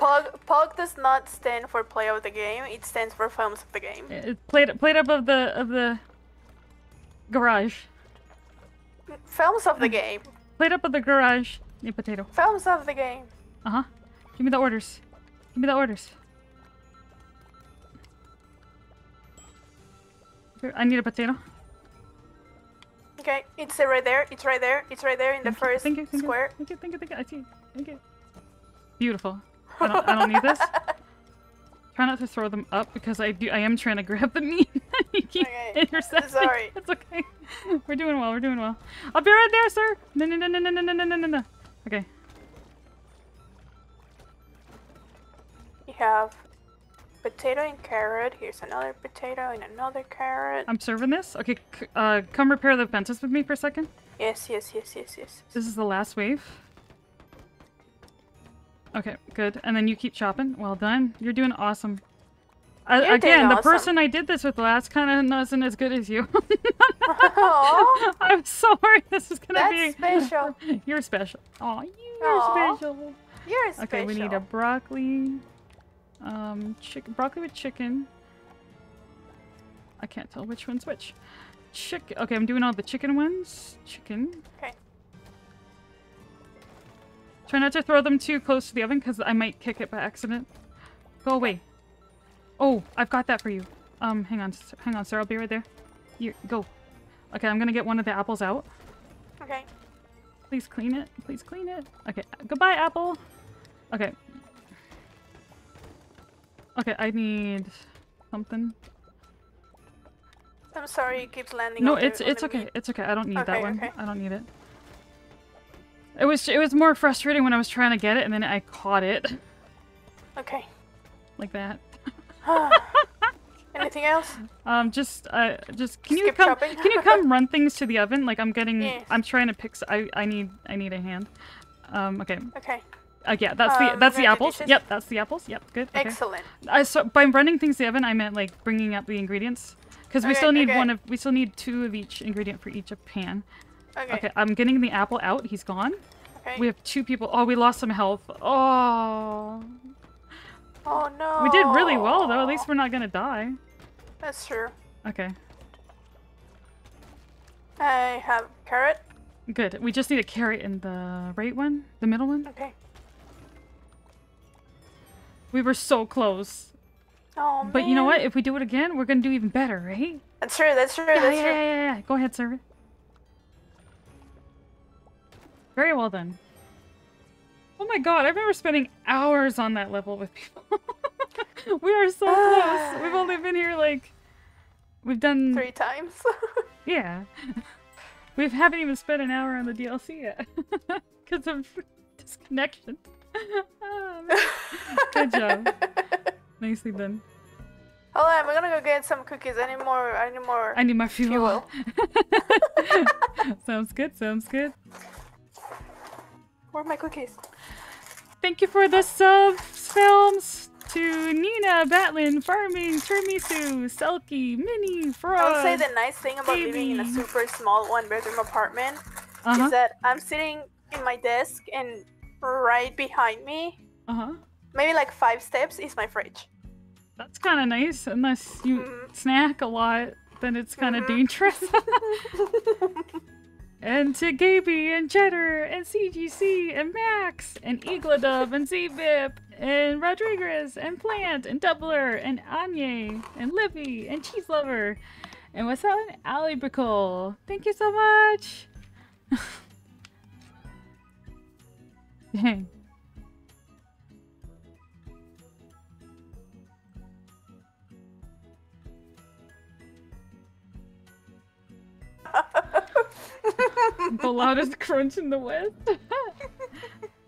Pog Pog does not stand for play of the game. It stands for films of the game. It played played up of the of the garage. Films of the Mm. game. Played up of the garage. Need potato. Films of the game. Uh huh. Give me the orders. Give me the orders. Here, I need a potato. Okay, it's uh, right there. It's right there. It's right there in the Thank you, first thank you, thank square. You. Thank you, thank you, thank you. I see. Thank you. Beautiful. I don't, I don't need this. Try not to throw them up because I do. I am trying to grab the meat. you keep Okay, intercepting. sorry. It's okay. We're doing well. We're doing well. I'll be right there, sir. No, no, no, no, no, no, no, no, no, no. Okay. You have potato and carrot. Here's another potato and another carrot. I'm serving this. Okay. C- uh, come repair the fences with me for a second. Yes, yes, yes, yes, yes. This is the last wave. Okay, good. And then you keep chopping. Well done. You're doing awesome. Uh, You're again, doing the awesome. person I did this with last kind of wasn't as good as you. I'm sorry. This is gonna that's be special. You're special. Aw, you're Aw. special. You're special. Okay, we need a broccoli. Um, chicken broccoli with chicken. I can't tell which one's which. Chicken. Okay, I'm doing all the chicken ones. Chicken. Okay. Try not to throw them too close to the oven because I might kick it by accident. Go away. Oh, I've got that for you. Um, hang on, hang on, sir. I'll be right there. You go. Okay, I'm gonna get one of the apples out. Okay. Please clean it. Please clean it. Okay, goodbye, apple. Okay. Okay, I need something. I'm sorry it keeps landing No, the- it's it's okay. meat. It's okay. I don't need that one. okay. I don't need it. It was it was more frustrating when I was trying to get it and then I caught it Okay. like that. Anything else? Um, just uh, just can you come can you come run things to the oven? Like I'm getting Yes. I'm trying to pick. I I need I need a hand. Um, okay. Okay. Uh, yeah, that's the Um, that's the apples. dishes? Yep, that's the apples. Yep, good. Okay. Excellent. I so by running things the oven, I meant like bringing up the ingredients because we Okay, still need okay. one of we still need two of each ingredient for each of pan. Okay. Okay, I'm getting the apple out. He's gone. Okay. We have two people. Oh, we lost some health. Oh, Oh no. we did really well though. At least we're not gonna die. That's true. Okay, I have carrot. good. We just need a carrot in the right one, the middle one. Okay. We were so close. Oh But you know what? If we do it again, we're gonna do even better, right? That's true. That's true. Yeah, that's yeah, true. yeah, yeah, yeah. Go ahead, sir. Very well done. Oh my god, I remember spending hours on that level with people. we are so close. We've only been here like we've done Three times. yeah. We haven't even spent an hour on the DLC yet because of disconnection. Good job. Nicely done. Hold on, we're gonna go get some cookies. I need more. I need more I need my fuel. fuel. sounds good. Sounds good. Where are my cookies? Thank you for the subs, films to Nina, Batlin, Farming, Tiramisu, Selkie, Mini, Frog. I would say the nice thing about living in a super small one bedroom apartment Uh-huh. is that I'm sitting in my desk and right behind me, Uh-huh. maybe like five steps, is my fridge. That's kind of nice, unless you Mhm. snack a lot, then it's kind of Mhm. dangerous. and to Gaby and Cheddar and CGC and Max and Igladub and Zbip and Rodriguez and Plant and Doubler and Anye and Livy and Cheese Lover and what's that one? Ali Brickle. Thank you so much. Dang. the loudest crunch in the West.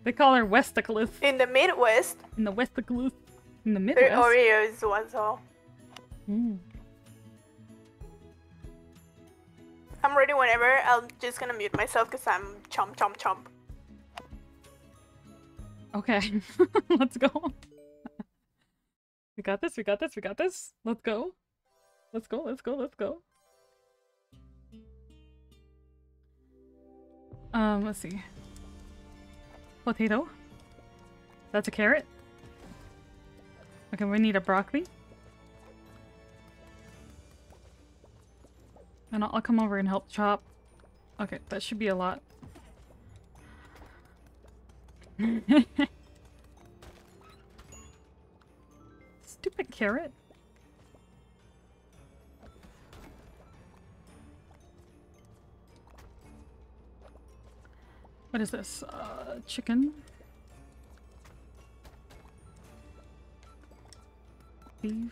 They call her Westiclith. In the Midwest, In the Westiclith. In the Midwest. are Oreos ones all. Mm. I'm ready whenever. I'm just gonna mute myself because I'm chomp chomp chomp. Okay. Let's go. we got this, we got this, we got this. Let's go. Let's go, let's go, let's go. Um, let's see. Potato. That's a carrot. Okay, we need a broccoli. And I'll, I'll come over and help chop. Okay, that should be a lot. Stupid carrot. What is this? Uh, chicken. Beef.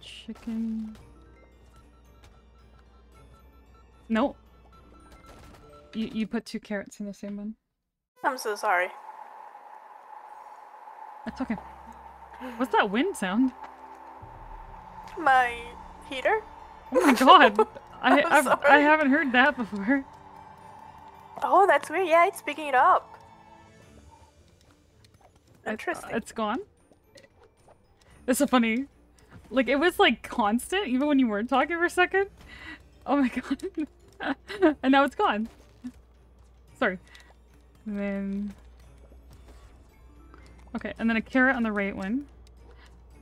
Chicken. No. You, you put two carrots in the same one. I'm so sorry. That's okay. What's that wind sound? My heater? Oh my god! I I've, I haven't heard that before. Oh, that's weird. Yeah, it's picking it up. It- Interesting. it's gone. It's so funny. Like it was like constant even when you weren't talking for a second. Oh my god. and now it's gone. Sorry. And then Okay, and then a carrot on the right one.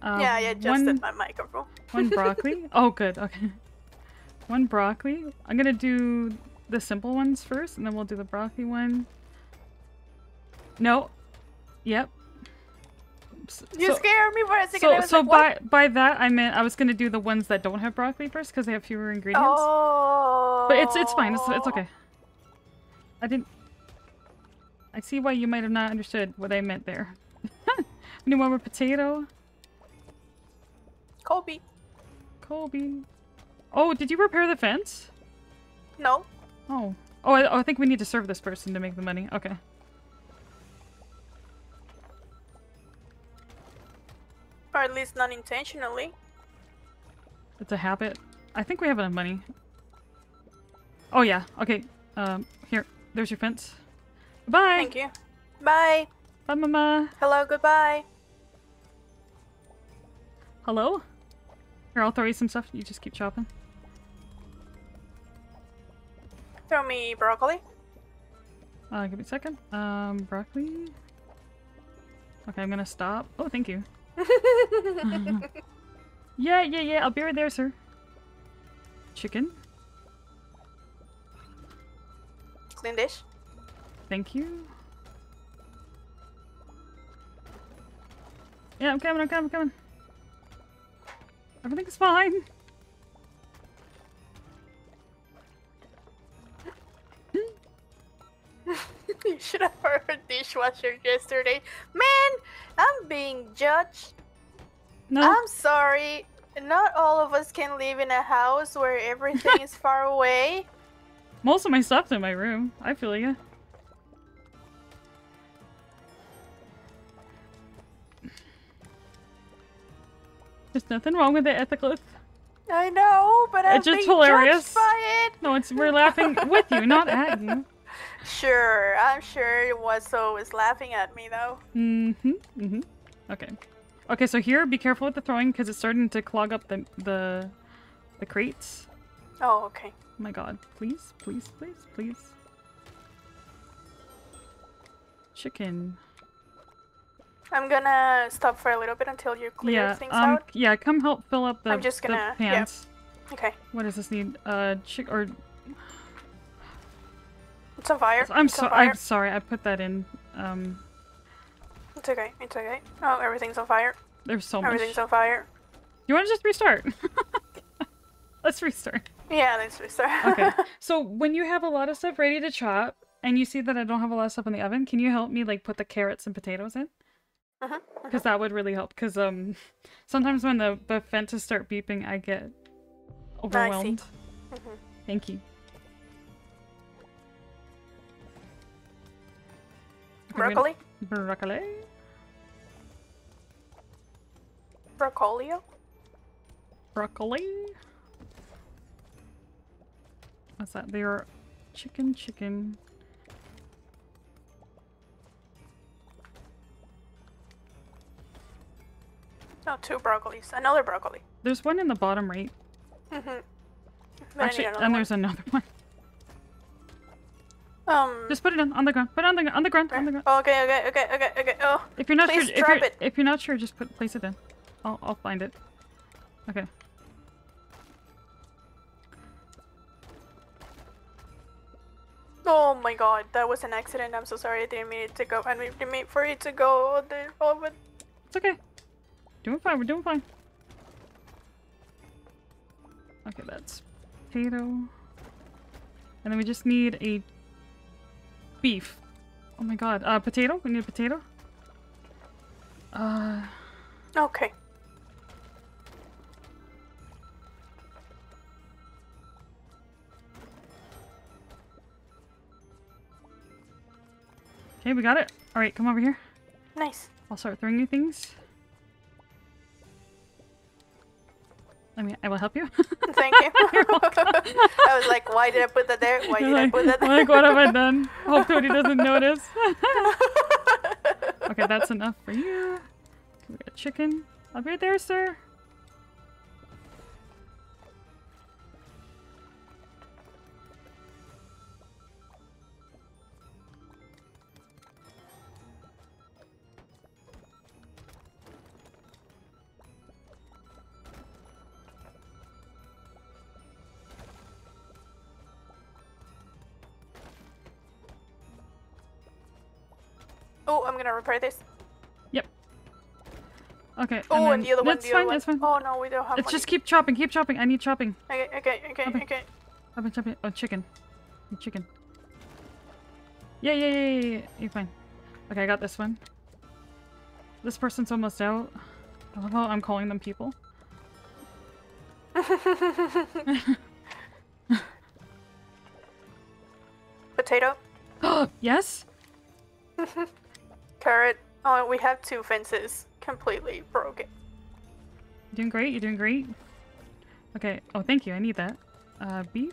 Um, yeah, I adjusted one, my microphone. one broccoli. oh, good. Okay. One broccoli. I'm gonna do the simple ones first, and then we'll do the broccoli one. No. Yep. S- You so- scared me for a second. I so so like, by by that I meant I was gonna do the ones that don't have broccoli first because they have fewer ingredients. Oh. But it's it's fine. It's it's okay. I didn't. I see why you might have not understood what I meant there. We need one potato. Kobe. Colby. Oh, did you repair the fence? No. Oh. Oh, I, oh, I think we need to serve this person to make the money. Okay. Or at least not intentionally. It's a habit. I think we have enough money. Oh yeah. Okay. Um. Here. There's your fence. Bye. Thank you. Bye. Bye, Mama. Hello, goodbye. Hello? Here, I'll throw you some stuff. You just keep chopping. Throw me broccoli. Uh, give me a second. Um, broccoli. Okay, I'm gonna stop. Oh, thank you. Yeah, yeah, yeah. I'll be right there, sir. Chicken. Clean dish. Thank you. Yeah, I'm coming, I'm coming, I'm coming. Everything's fine. you should have heard a dishwasher yesterday. Man, I'm being judged. No. I'm sorry. Not all of us can live in a house where everything is far away. Most of my stuff's in my room. I feel you. There's nothing wrong with it, Esaclys. I know, but I'm It's just being hilarious. it. No, it's we're laughing with you, not at you. Sure, I'm sure Waso was laughing at me though. Mm-hmm. Mm-hmm. Okay. Okay, so here, be careful with the throwing because it's starting to clog up the the the crates. Oh, okay. Oh my god. Please, please, please, please. Chicken. I'm gonna stop for a little bit until you clear yeah, things um, out. yeah, come help fill up the, I'm just gonna- yeah. Okay. What does this need? Uh, chick or It's on fire. I'm so fire. I'm sorry, I put that in. Um, It's okay. It's okay. Oh, everything's on fire. there's so much. Everything's on fire. You want to just restart? Let's restart. Yeah, let's restart. Okay. so when you have a lot of stuff ready to chop, and you see that I don't have a lot of stuff in the oven, can you help me like put the carrots and potatoes in? Because that would really help. Because um, sometimes when the the fences start beeping, I get overwhelmed. Mhm. Thank you. Gonna- Broccoli? Broccoli. Broccolio? Broccoli. What's that? They are chicken, chicken. No, two broccolis. Another broccoli. There's one in the bottom right. Mm-hmm. But I need Actually, and one. there's another one. Um. Just put it on, on the ground. Put it on the on the ground. On the ground. Oh, Okay, okay, okay, okay, okay. Oh, If you're not sure, if you're, it. if you're not sure, just put place it in. I'll I'll find it. Okay. oh my god, that was an accident. I'm so sorry. I didn't mean it to go. I didn't mean for it to go. It's okay. Doing fine. We're doing fine. Okay, that's potato. And then we just need a beef. Oh my god. Uh, potato? We need a potato? Uh, Okay. okay, we got it. Alright, come over here. Nice. I'll start throwing you things. I mean, I will help you. Thank you. I was like, why did I put that there? Why You're did I like, put that there? like, what have I done? Hope Cody doesn't notice. okay, that's enough for you. We got chicken. I'll be right there, sir. Oh, I'm gonna repair this. Yep. Okay. Oh, then- and the other one, That's fine. one. That's fine. Oh no, we don't have Let's money. just keep chopping. Keep chopping. I need chopping. Okay, okay, okay, Okay. okay. Chopping, chopping. Oh, chicken. Chicken. Yeah, yeah, yeah, yeah, yeah. You're fine. Okay, I got this one. This person's almost out. I love how I'm calling them people. Potato, yes? carrot. Oh, we have two fences completely broken. You're doing great. You're doing great. Okay. Oh, thank you. I need that. Uh, beef.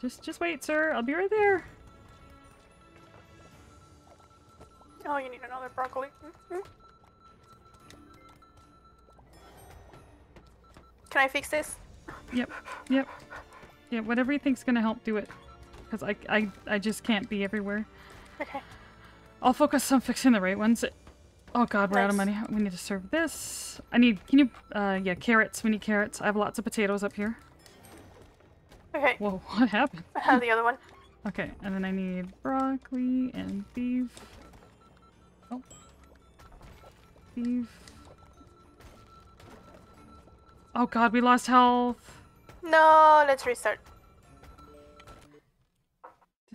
Just, just wait, sir. I'll be right there. Oh, you need another broccoli. Mhm. Can I fix this? Yep. Yep. Yeah. Whatever you think's gonna help, do it. Because I, I, I just can't be everywhere. Okay. I'll focus on fixing the right ones. Oh god, we're out of money. We need to serve this. I need, can you, uh, yeah, carrots. We need carrots. I have lots of potatoes up here. Okay. Whoa, what happened? I have the other one. Okay, and then I need broccoli and beef. Oh. Beef. Oh god, we lost health. No, let's restart.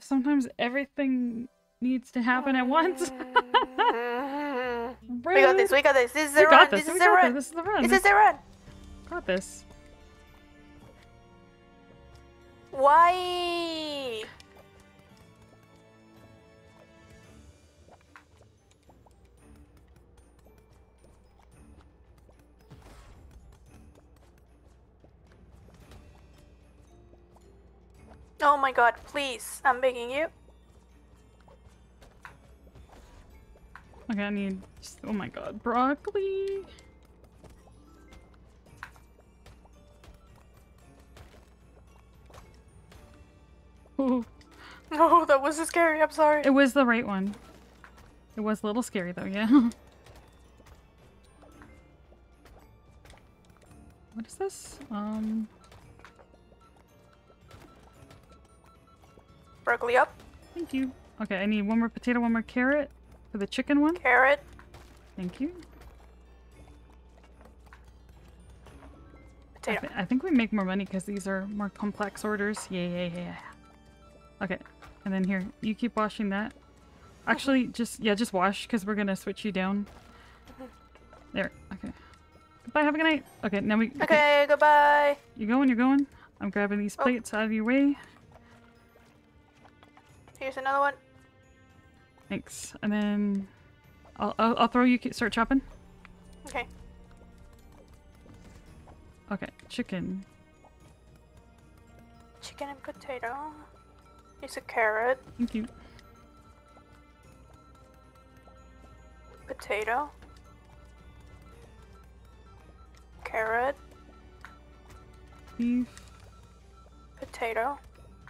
Sometimes everything needs to happen at once. We got this. We got this. This is the run. this. This is the run. This. this is the run. This is the run. got this. Why? Oh my god, please. I'm begging you. Okay, I need. Oh my god, broccoli. Ooh, Oh, that was scary. I'm sorry. it was the right one. It was a little scary though, yeah. what is this? Um, Broccoli up. thank you. Okay, I need one more potato, one more carrot for the chicken one. Carrot. Thank you. I, Potato. thi- I think we make more money because these are more complex orders. Yeah, yeah, yeah. Okay, and then here, you keep washing that. Actually, just yeah, just wash because we're gonna switch you down. Mm-hmm. There. Okay. Goodbye. Have a good night. Okay, now we. Okay, goodbye. You going? You're going. I'm grabbing these Oh. plates out of your way. Here's another one. Thanks. And then I'll, I'll, I'll throw you, start chopping. Okay. Okay, chicken. Chicken and potato. It's a carrot. Thank you. Potato. Carrot. Beef. Potato.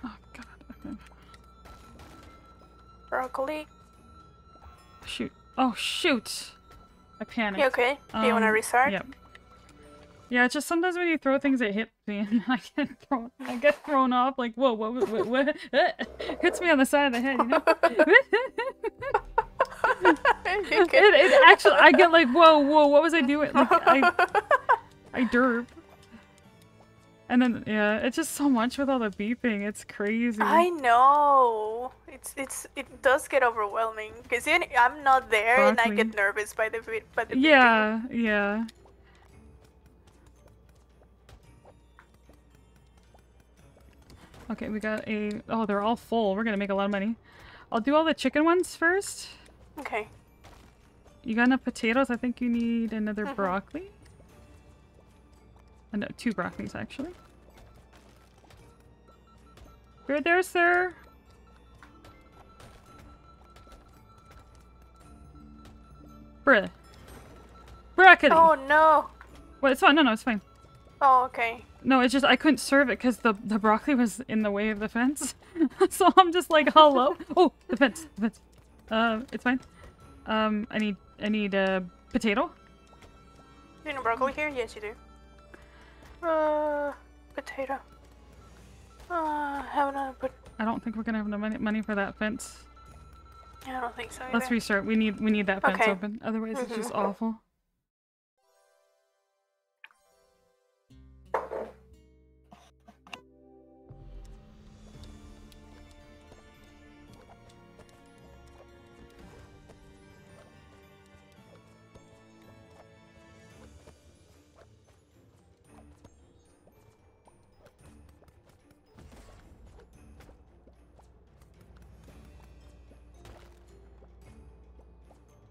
Oh, God. Okay. Broccoli. Shoot. Oh, shoot. I panicked. You okay? Do you want to Um, restart? Yep. Yeah, it's just sometimes when you throw things, it hits me, and I get thrown. I get thrown off. Like, whoa, what, what, what, what? hits me on the side of the head. You know. It, it actually, I get like, whoa, whoa, what was I doing? Like, I, I derp. And then, yeah, it's just so much with all the beeping. It's crazy. I know. It's it's it does get overwhelming because I'm not there and I get nervous by the by the beeping. Yeah, yeah. Okay, we got a. Oh, they're all full. We're gonna make a lot of money. I'll do all the chicken ones first. Okay. You got enough potatoes? I think you need another Mhm. broccoli. Uh, no, two broccolis actually. You're there, sir. Bruh. Broccoli. Oh no. Wait, it's fine. No, no, it's fine. Oh okay. No, it's just I couldn't serve it because the the broccoli was in the way of the fence. so I'm just like, hello. oh, the fence, the fence. Uh, it's fine. Um, I need I need a potato. Do You need broccoli here? Yes, you do. Uh, potato. Uh, have another. I don't think we're gonna have enough money, money for that fence. I don't think so. Let's restart. We need we need that fence Okay. open. Otherwise, it's just Mhm. awful.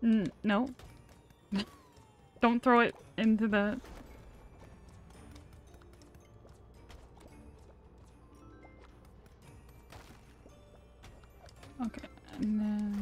Mm, no. Don't throw it into the. Okay, and then.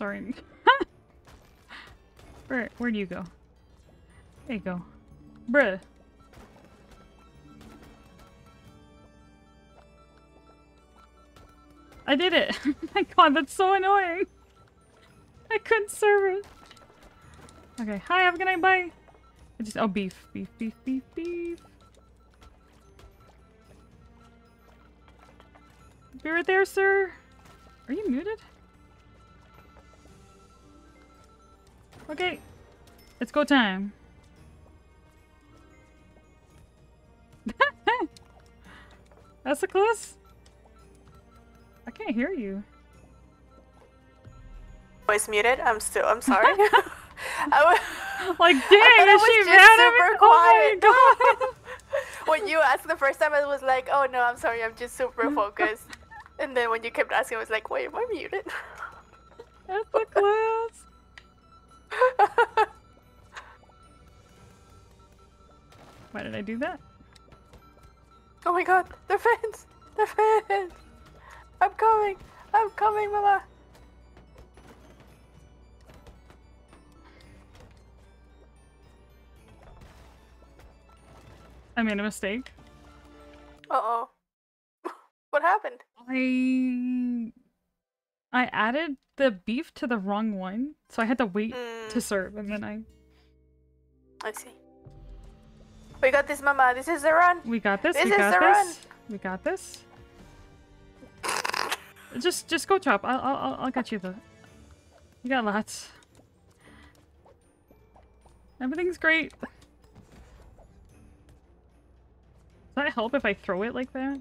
Sorry. Where where do you go? There you go. Bruh. I did it! Oh my god, that's so annoying! I couldn't serve it. Okay, hi, have a good night, bye! I just- oh, beef, beef, beef, beef, beef. Be right there, sir! Are you muted? Okay. It's go time. That's a close. I can't hear you. Voice muted. I'm still. I'm sorry. I was, Like, dang, I is she mad at me? super Oh my quiet. when you asked the first time, I was like, "Oh no, I'm sorry. I'm just super focused." And then when you kept asking, I was like, "Wait, am I muted?" That's a close. Why did I do that? oh my god, the fence! The fence! I'm coming! I'm coming, Mama! I made a mistake. Uh oh. what happened? I I added the beef to the wrong one, so I had to wait to Mm, serve, and then I I see. We got this, Mama. This is the run. we got this. This we is got the this. run. We got this. Just just go chop. I'll I'll I'll- I'll get you the. You got lots. Everything's great. Does that help if I throw it like that?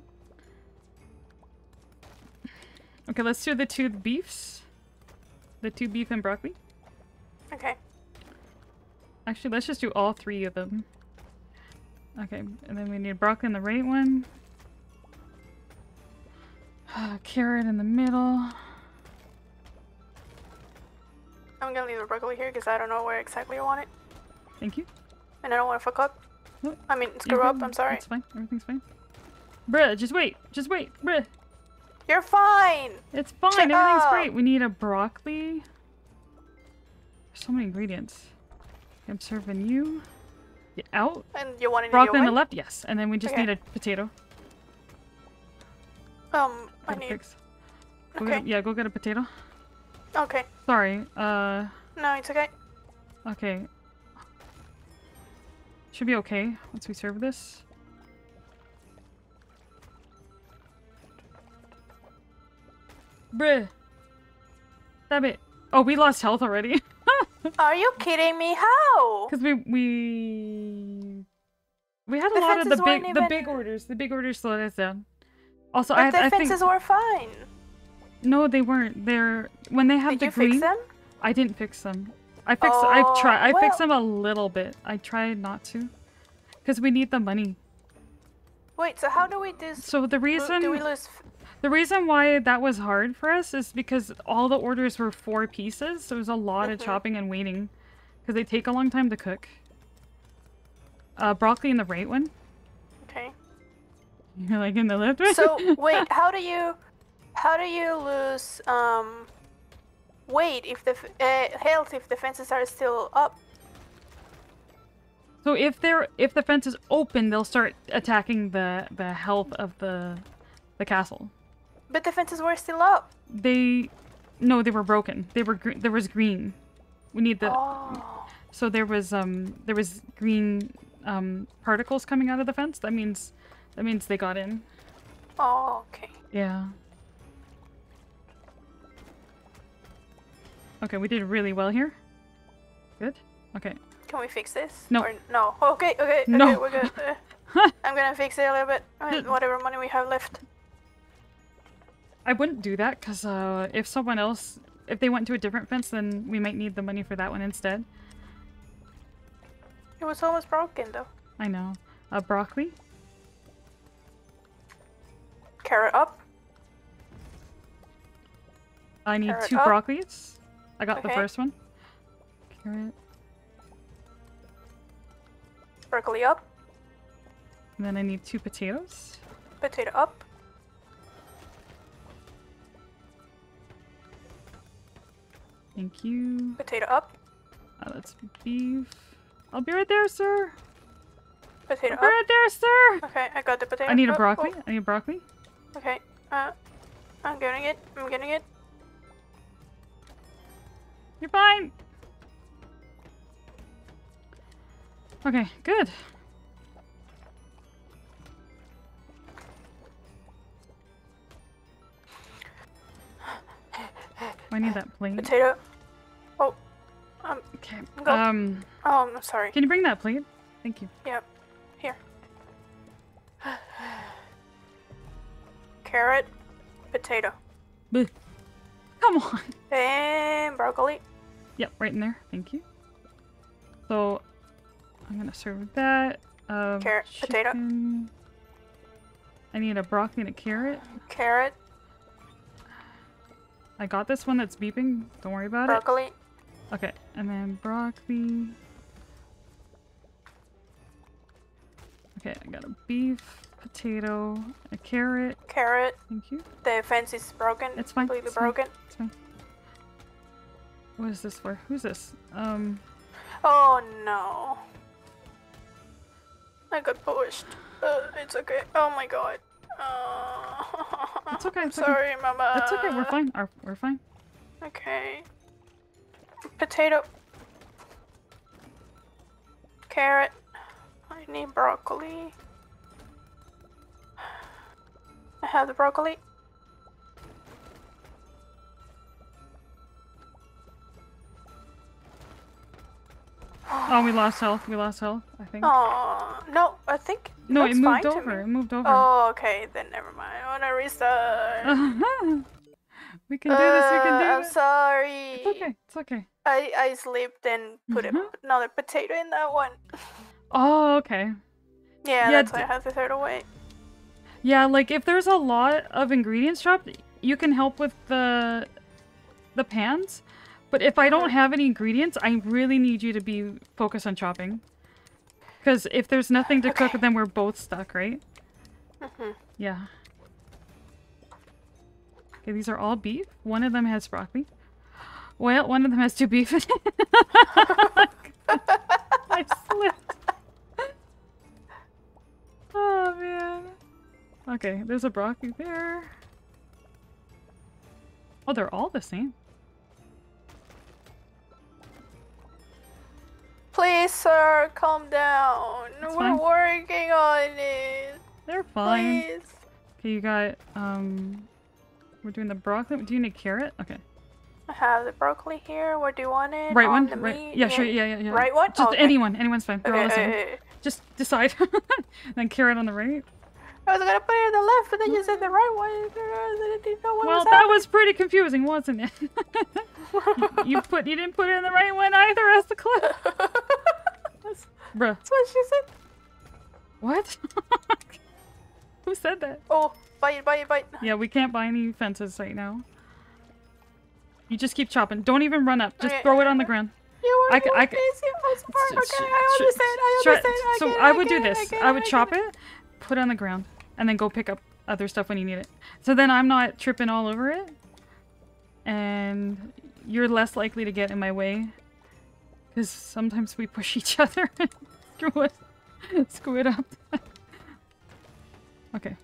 Okay, let's do the two beefs. The two beef and broccoli. Okay. Actually, let's just do all three of them. Okay, and then we need broccoli in the right one. Uh, carrot in the middle. I'm gonna leave the broccoli here because I don't know where exactly I want it. Thank you. And I don't want to fuck up. Nope. I mean, You're screw up. I'm sorry. It's fine. Everything's fine. Bruh, just wait. Just wait. Bruh. You're fine. It's fine. Everything's great. We need a broccoli. There's so many ingredients. I'm serving you. Get out. And you want Broccoli on the left. Yes. And then we just Okay. need a potato. Um, I need. fix. Go Okay. get yeah, go get a potato. Okay. Sorry. Uh. No, it's okay. Okay. Should be okay once we serve this. Bruh. Damn it. Oh, we lost health already. Are you kidding me? How? Because we we we had a The lot of the big weren't the big orders. The big orders slowed us down. Also, But I, the I think fences were fine. no, they weren't. They're when they have Did the you green. fix them? I didn't fix them. I fixed. I've Oh, tried. I fixed them a little bit. I tried not to, because we need the money. Wait, so how do we do? So the reason do we lose? The reason why that was hard for us is because all the orders were four pieces. So it was a lot of Mhm. chopping and waiting, because they take a long time to cook. Uh, broccoli in the right one. Okay. You're like in the left one. So wait, how do you, how do you lose um, weight if the f- uh, health if the fences are still up? So if they're if the fence is open, they'll start attacking the the health of the the castle. But the fences were still up. They no, they were broken. They were gr- there was green. We need the Oh. so there was um there was green um particles coming out of the fence. That means that means they got in. Oh, okay. Yeah. Okay, we did really well here. Good. Okay. Can we fix this? No. Or no. Okay, okay, okay, No. we're good. Uh, I'm gonna fix it a little bit. I mean, whatever money we have left. I wouldn't do that because uh, if someone else, if they went to a different fence, then we might need the money for that one instead. It was almost broken though. I know. Uh, broccoli. Carrot up. I need Carrot two up. broccolis. I got the first one. Carrot. Broccoli up. And then I need two potatoes. Potato up. Thank you. Potato up. Uh, that's beef. I'll be right there, sir. Potato I'll be up. right there, sir. Okay, I got the potato. I need a Oh, broccoli. oh, I need a broccoli. Okay. Uh, I'm getting it. I'm getting it. You're fine. Okay, good. I need that plate. Potato. Um. Okay. Go. Um, Oh, I'm sorry. can you bring that plate? Thank you. Yep. Here. Carrot. Potato. Bleh. Come on. And broccoli. Yep, right in there. Thank you. So, I'm gonna serve that. Um, Carrot, potato. I need a broccoli and a carrot. Carrot. I got this one that's beeping. Don't worry about it. Broccoli. it. Okay, and then broccoli. Okay, I got a beef, potato, a carrot. Carrot. Thank you. The fence is broken. It's fine. Completely it's fine, broken. It's fine. What is this for? Who's this? Um, Oh no. I got pushed. Uh, it's okay. Oh my god. Uh, It's okay, it's okay. sorry, Mama. that's okay. We're fine. We're fine. Okay. Potato. Carrot. I need broccoli. I have the broccoli. Oh, we lost health. We lost health. I think. Oh no! I think No, it moved to over. It moved over. Oh, okay, then never mind. I wanna restart. we can do this. We Uh, can do it. I'm this. sorry. It's okay. It's okay. I I slipped and put a- Mhm. another potato in that one. Oh, okay. Yeah, Yeah, that's why d- I had to throw it away. Yeah, like if there's a lot of ingredients chopped, you can help with the the pans. But if I don't Mhm. have any ingredients, I really need you to be focused on chopping. Because if there's nothing to cook, then we're both stuck, right? Mhm. Yeah. Okay, these are all beef. One of them has broccoli. Well, one of them has two beef. I slipped. Oh man. Okay, there's a broccoli there. Oh, they're all the same. Please, sir, calm down. It's We're fine. working on it. They're fine. Please. Okay, you got um we're doing the broccoli. Do you need carrot? Okay. I have the broccoli here. Where do you want it? Right on one? The Right. meat? Yeah, sure. Yeah, yeah, yeah. Right one? Just Oh, okay. anyone. Anyone's fine. They're all the Okay, same. okay, okay. Just decide. then carrot on the right. I was gonna put it on the left, but then you said the right one. I didn't know what Well, was that happening. was pretty confusing, wasn't it? you put you didn't put it in the right one either as the clip. That's, bruh. That's what she said. What? Who said that? Oh, bite, bite, bite. Yeah, we can't buy any fences right now. You just keep chopping. Don't even run up. Just Okay. throw it on the ground. You were I I. Sh- Okay, I understand. I understand. I So I would do this. I would chop it, put it on the ground, and then go pick up other stuff when you need it. So then I'm not tripping all over it, and you're less likely to get in my way. Because sometimes we push each other and screw it, screw it up. okay.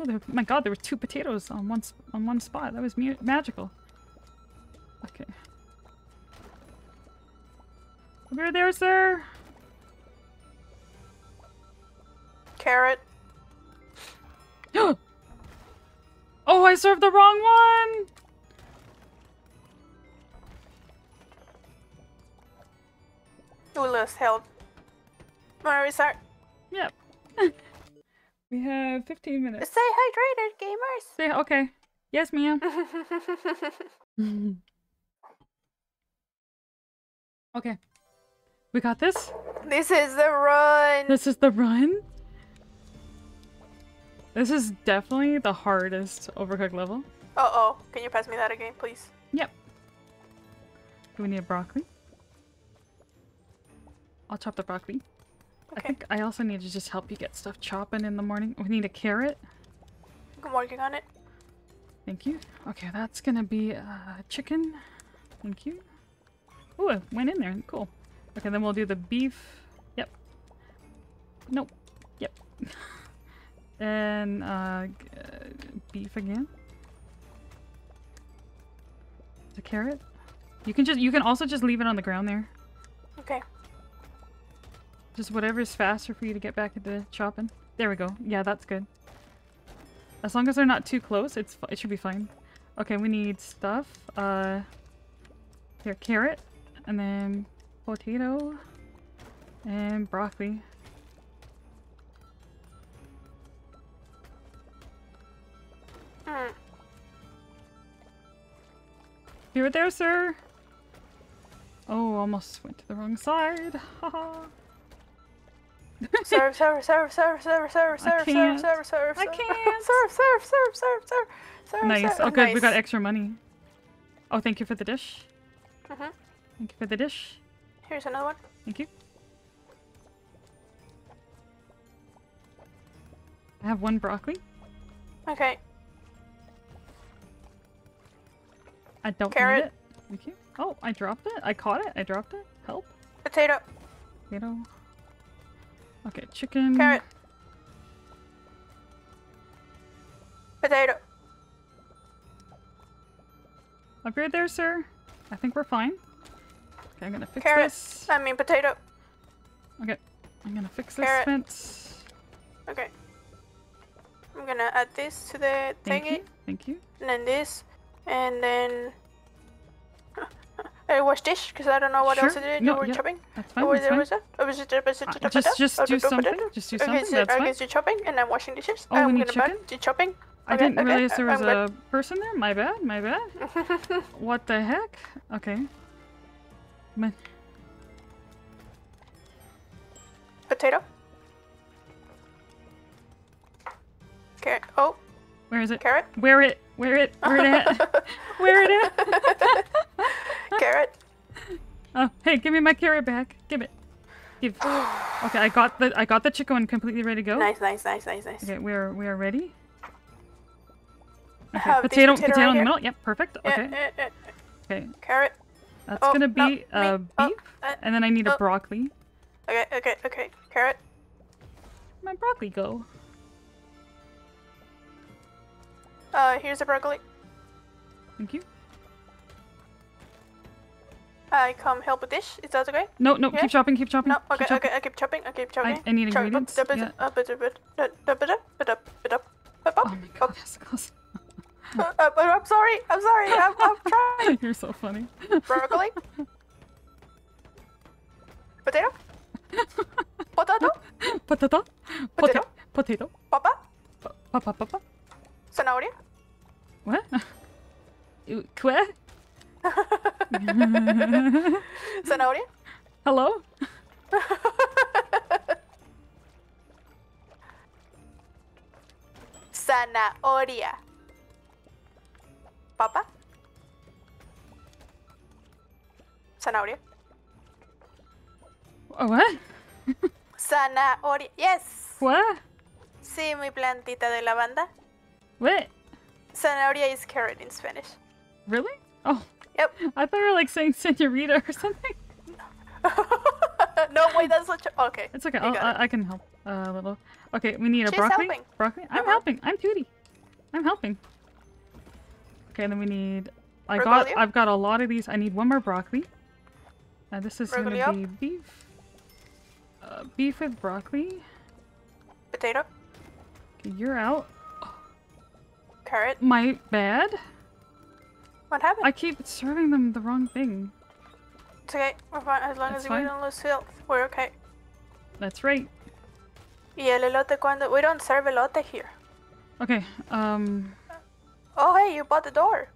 Oh, there, my God! There were two potatoes on one on one spot. That was magical. Okay. Over there, sir. Carrot. oh, I served the wrong one. We lost health. Wanna restart? Yep. we have 15 minutes. Stay hydrated, gamers. Say okay. Yes, ma'am. okay. We got this. this is the run. This is the run. This is definitely the hardest overcooked level. Uh oh. Can you pass me that again, please? Yep. Do we need a broccoli? I'll chop the broccoli. I think I also need to just help you get stuff chopping in the morning. We need a carrot. I'm working on it. Thank you. Okay, that's gonna be uh, chicken. Thank you. Oh, it went in there. Cool. Okay, then we'll do the beef. Yep. Nope. Yep. and uh, g- uh, beef again. The carrot. You can just you can also just leave it on the ground there. Okay. Just whatever's faster for you to get back into chopping. There we go. Yeah, that's good. As long as they're not too close, it's it should be fine. Okay, we need stuff. Uh, here, carrot, and then potato, and broccoli. Mm. Here, there, sir. Oh, almost went to the wrong side. Haha. Serve, serve, serve, serve, serve, serve, serve, can't. serve, serve, serve. I serve. can't. Serve, serve, serve, serve, serve, serve. nice. serve. Oh, good. We got nice. extra money. Oh, thank you for the dish. Mhm. Thank you for the dish. Here's another one. Thank you. I have one broccoli. Okay. I don't Carrot. need it. Thank you. Oh, I dropped it. I caught it. I dropped it. Help. Potato. Potato. Okay, chicken. Carrot. Potato. Up here there, sir. I think we're fine. Okay, I'm gonna fix Carrot. this. I mean potato. Okay, I'm gonna fix this Carrot. fence. Okay. I'm gonna add this to the thingy. Thank you. Thank you. and then this, and then Uh, wash dish, because I don't know what else to do. No, were yeah, chopping. That's fine. Was That's it? fine. Was it? Oh, was it? Was it? Uh, just just do something. Just do Okay, something. so That's I fine. guess you're chopping and I'm washing dishes. Oh, we I'm need chicken? to chopping. I Okay, didn't okay, realize there was I'm good. a person there. My bad. My bad. what the heck? Okay. Man, Potato. Carrot. Oh, where is it? carrot. Where it? Where it? Where it at? Where it at? carrot. Oh, hey, give me my carrot back. Give it. Give. Okay, I got the I got the chicken one completely ready to go. Nice, nice, nice, nice, nice. Okay, we are we are ready. Okay, potato potato potato right in the middle. Yep, perfect. Yeah, Okay, yeah, yeah. okay. Carrot. That's Oh, gonna no, be uh, me. beef, Oh, uh, and then I need a oh. broccoli. Okay, okay, okay. Carrot. Where'd my broccoli go? Uh, here's a broccoli. Thank you. I come help with this. Is that okay? No, no, yeah? keep chopping, keep chopping. No, okay, keep chopping. okay, I keep chopping, I keep chopping. I, I need ingredients. Chop, yeah. Uh, oh my god, uh, uh I'm sorry, I'm sorry, I'm, I'm trying. You're so funny. Broccoli. Potato. Potato. Potato. Potato. Potato. Papa. Papa, papa. Zanahoria. What? Que? Zanahoria. Hello? Zanahoria. Papa. Zanahoria. Oh, what? Zanahoria. Yes. What? Sí, mi plantita de lavanda. What? Zanahoria is carrot in Spanish. Really? Oh, Yep. I thought you were like saying senorita or something. no, wait, that's such a. Okay. It's okay. You I'll, it. I, I can help uh, a little. Okay, we need a broccoli. helping. Broccoli. I'm Uh-huh. helping. I'm Tootie. I'm helping. Okay, then we need. I Broccoli? got. I've got a lot of these. I need one more broccoli. Uh, this is Broccoli gonna be beef. Uh, beef with broccoli. Potato. Okay, you're out. Carrot. My bad. What happened? I keep serving them the wrong thing. It's okay. We're fine. As long That's as fine. we don't lose health, we're okay. That's right. Y el elote cuando we don't serve elote here. Okay. Um. Oh hey, you bought the door.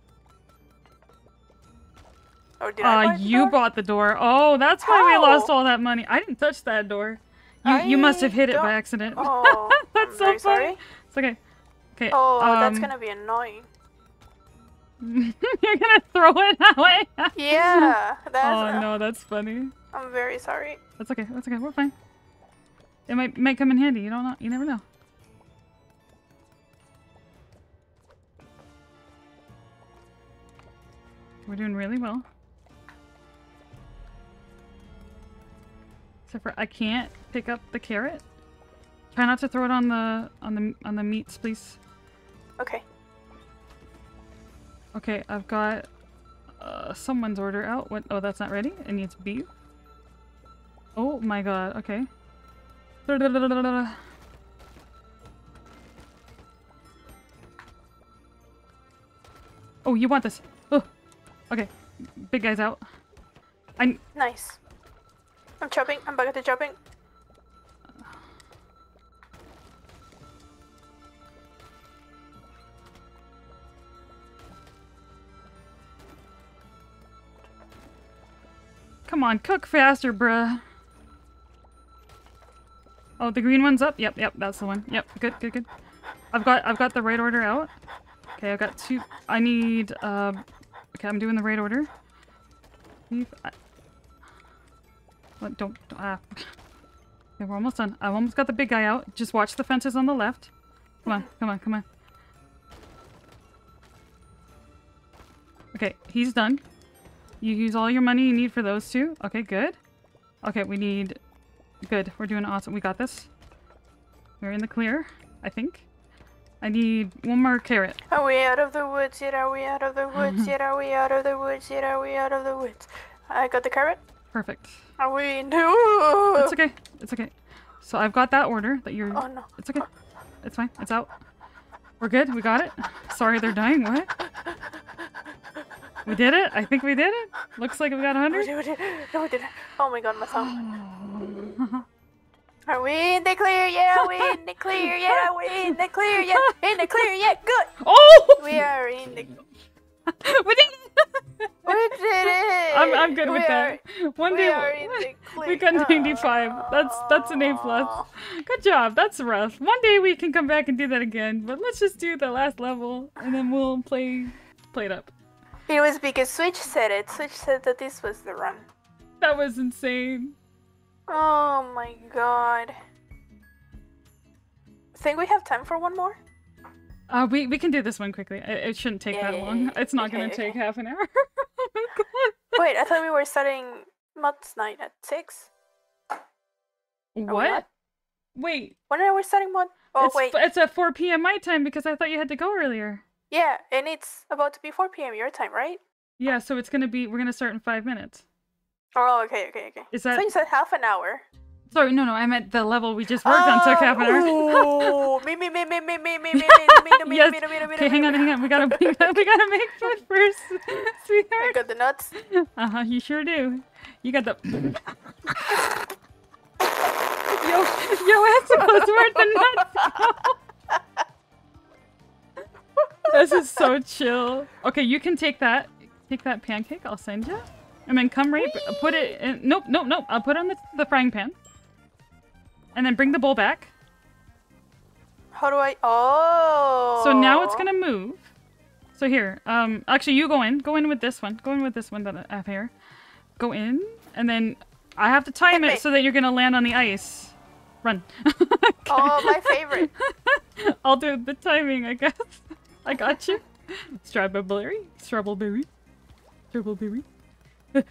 Or did I Uh, buy the you door? bought the door. Oh, that's why we lost all that money. I didn't touch that door. You you must have hit it don't- by accident. Oh, that's I'm so very funny. sorry. It's okay. Okay. Oh, that's um, gonna be annoying. You're gonna throw it that way. Yeah, that's. oh no, that's funny. I'm very sorry. That's okay. That's okay. We're fine. It might might come in handy. You don't know. You never know. We're doing really well. Except for I can't pick up the carrot. Try not to throw it on the on the on the meats, please. Okay. Okay, I've got uh, someone's order out. What? Oh, that's not ready. It needs beef. Oh my god. Okay. Oh, you want this? Oh, okay. Big guy's out. I'm- Nice. I'm chopping. I'm back at the chopping. Come on, cook faster, bruh. Oh, the green one's up. Yep, yep, that's the one. Yep, good, good, good. I've got, I've got the right order out. Okay, I've got two. I need. Uh, okay, I'm doing the right order. I, what? Don't. don't ah. Okay, we're almost done. I've almost got the big guy out. Just watch the fences on the left. Come on, come on, come on. Okay, he's done. You use all your money you need for those two. Okay, good. Okay, we need... Good, we're doing awesome. We got this. We're in the clear, I think. I need one more carrot. Are we out of the woods yet? Are we out of the woods yet? Are we out of the woods yet? Are we out of the woods? I got the carrot. Perfect. Are we? No. It's okay. It's okay. So I've got that order that you're... Oh no. It's okay. It's fine. It's out. We're good. We got it. Sorry they're dying. What? We did it. I think we did it. Looks like we got No, we 100. did, we did. No, we didn't. Oh my god, my thumb. Oh. Are we in the clear yet? Are we in the clear yet? Are we in the clear yet? In the clear yet? Good. oh! We are in the. We did. We did it. I'm, I'm good we with are, that. One day are in the clear. we got 95. That's that's an A plus. Good job. That's rough. One day we can come back and do that again. But let's just do the last level and then we'll play PlateUp. It was because Switch said it. Switch said that this was the run. That was insane. Oh my god. Think we have time for one more? Uh, we we can do this one quickly. It, it shouldn't take yeah, that long. It's not okay, going to okay. take half an hour. oh my god! Wait, I thought we were starting Mods Night at six. What? Wait. When are we starting Mod? Oh it's, wait, it's at four p.m. my time because I thought you had to go earlier. Yeah, and it's about to be four p.m. your time, right? Yeah, so it's gonna be. We're gonna start in five minutes. Oh, okay, okay, okay. Is that? So you said half an hour. Sorry, no, no, I meant the level we just worked oh, on took half an hour. me, me, me, me, me, me, me, me. Yes. Okay, hang on, hang on. We gotta we gotta, we gotta make food first, I sweetheart. got the nuts. Uh huh. You sure do. You got the. yo, yo, Escapos, where'd the nuts go? this is so chill. Okay, you can take that. Take that pancake. I'll send you. And then come right. Put it in. Nope, nope, nope. I'll put it on the, the frying pan. And then bring the bowl back. How do I? Oh. So now it's gonna move. So here, um, actually you go in. Go in with this one. Go in with this one that I have here. Go in, and then I have to time it so that you're gonna land on the ice. Run. Oh, my favorite. I'll do the timing, I guess. I got you. Strawberry, strawberry, strawberry. okay,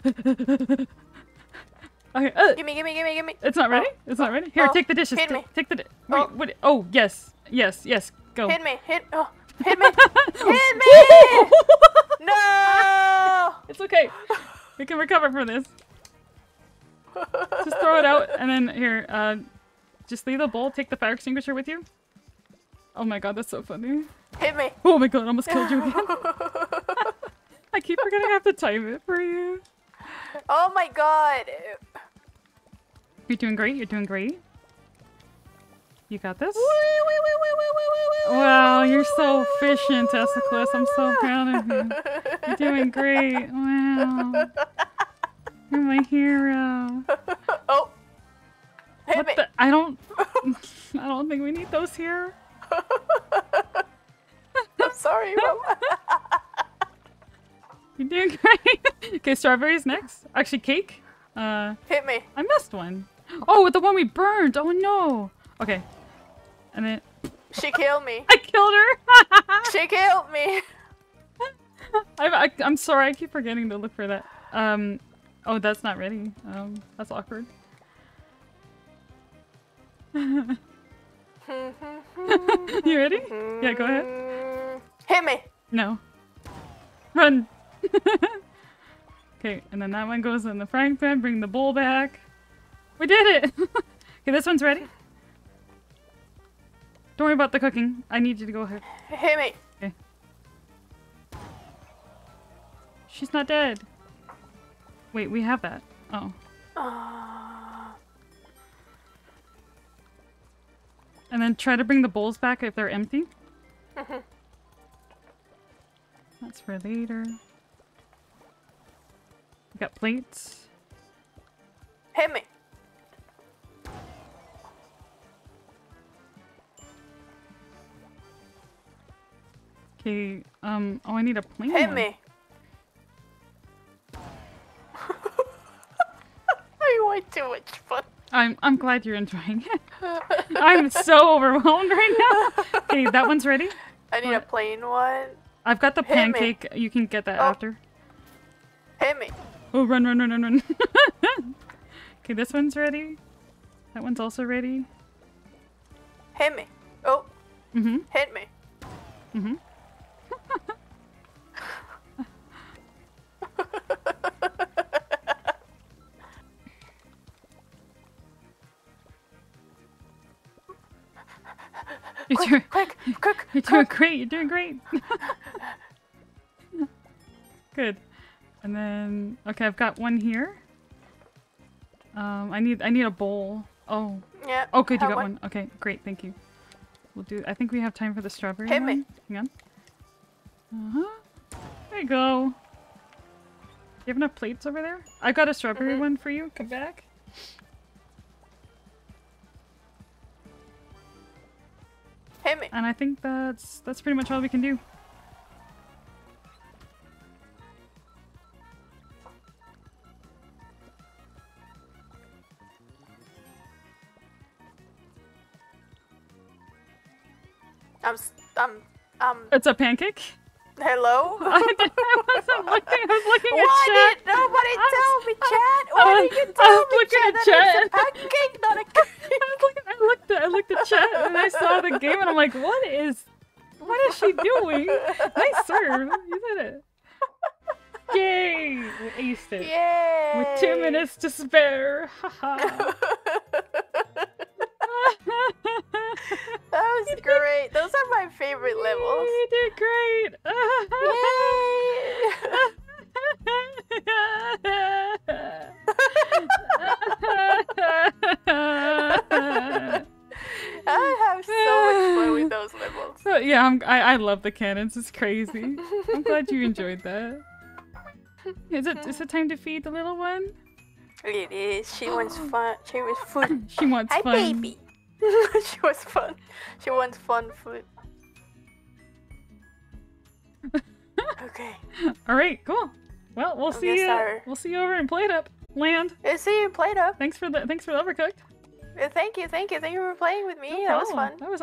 uh, Gimme, gimme, gimme, gimme. it's not ready. It's not ready. Here, oh, take the dishes. me. Take the. Di- wait, Oh. what? Oh, yes, yes, yes. Go. Hit me, hit, oh, hit me, hit me! No! It's okay. We can recover from this. Just throw it out and then here, uh, just leave the bowl, take the fire extinguisher with you. Oh my god, that's so funny. Hit me. Oh my god, I almost killed you again. I keep forgetting I have to time it for you. Oh my god. You're doing great, you're doing great. You got this? Wow, you're so efficient, Esaclys. I'm so proud of you. You're doing great. Wow. You're my hero. Oh. Hit What me. the? I don't. I don't think we need those here. I'm sorry. You're doing great. okay, strawberries next. Actually, cake. Uh, Hit me. I missed one. Oh, the one we burned. Oh no. Okay. And it. She killed me. I killed her. She killed me. I, I'm sorry. I keep forgetting to look for that. Um. Oh, that's not ready. Um. That's awkward. you ready? Yeah. Go ahead. Hit me. No. Run. okay, and then that one goes in the frying pan. Bring the bowl back. We did it. okay, this one's ready. Don't worry about the cooking. I need you to go ahead. Hit me. She's not dead. Wait, we have that. Oh. Uh, And then try to bring the bowls back if they're empty. Mhm. That's for later. We got plates. hit me. Okay, um, oh, I need a plane. Hit me. I want too much fun. I'm, I'm glad you're enjoying it. I'm so overwhelmed right now. Okay, that one's ready. I need a plain one. I've got the Hit me. pancake. You can get that Oh. after. Hit me. Oh, run, run, run, run, run. okay, this one's ready. That one's also ready. Hit me. Oh, Mm-hmm. hit me. Mm-hmm. Quick. you're doing great. You're doing great. good. And then okay, I've got one here. Um, I need I need a bowl. Oh, Yeah. oh, good, you got one. Okay, great, thank you. We'll do. I think we have time for the strawberry Hit me. Hang on. Uh huh. There you go. You have enough plates over there? I've got a strawberry Mhm. one for you. Come back. Hit me. And I think that's that's pretty much all we can do. I'm. I'm. Um. It's a pancake. Hello. I, wasn't looking. I was looking Why at chat. did nobody I'm tell me, chat? Why was- did you I tell me, looking chat, at chat. it's a pancake, not a I was looking. I looked at. I looked at chat and I saw the game and I'm like, what is, what is she doing? Nice serve. You did it. Yay! We aced it. Yay! With two minutes to spare. Haha. that was great. Those are my favorite levels. You did great. Yay! I have so much fun with those levels. So, yeah, I'm, I I love the cannons. It's crazy. I'm glad you enjoyed that. Is it is it time to feed the little one? It is. She wants oh. fun. She wants food. She wants Hi, fun. baby. she wants fun. She wants fun food. okay. All right, cool. Well, we'll I see you. our- We'll see you over in PlateUp Land. I see you in PlateUp. Thanks for the thanks for the overcooked. Thank you, thank you, thank you for playing with me. No that was fun. That was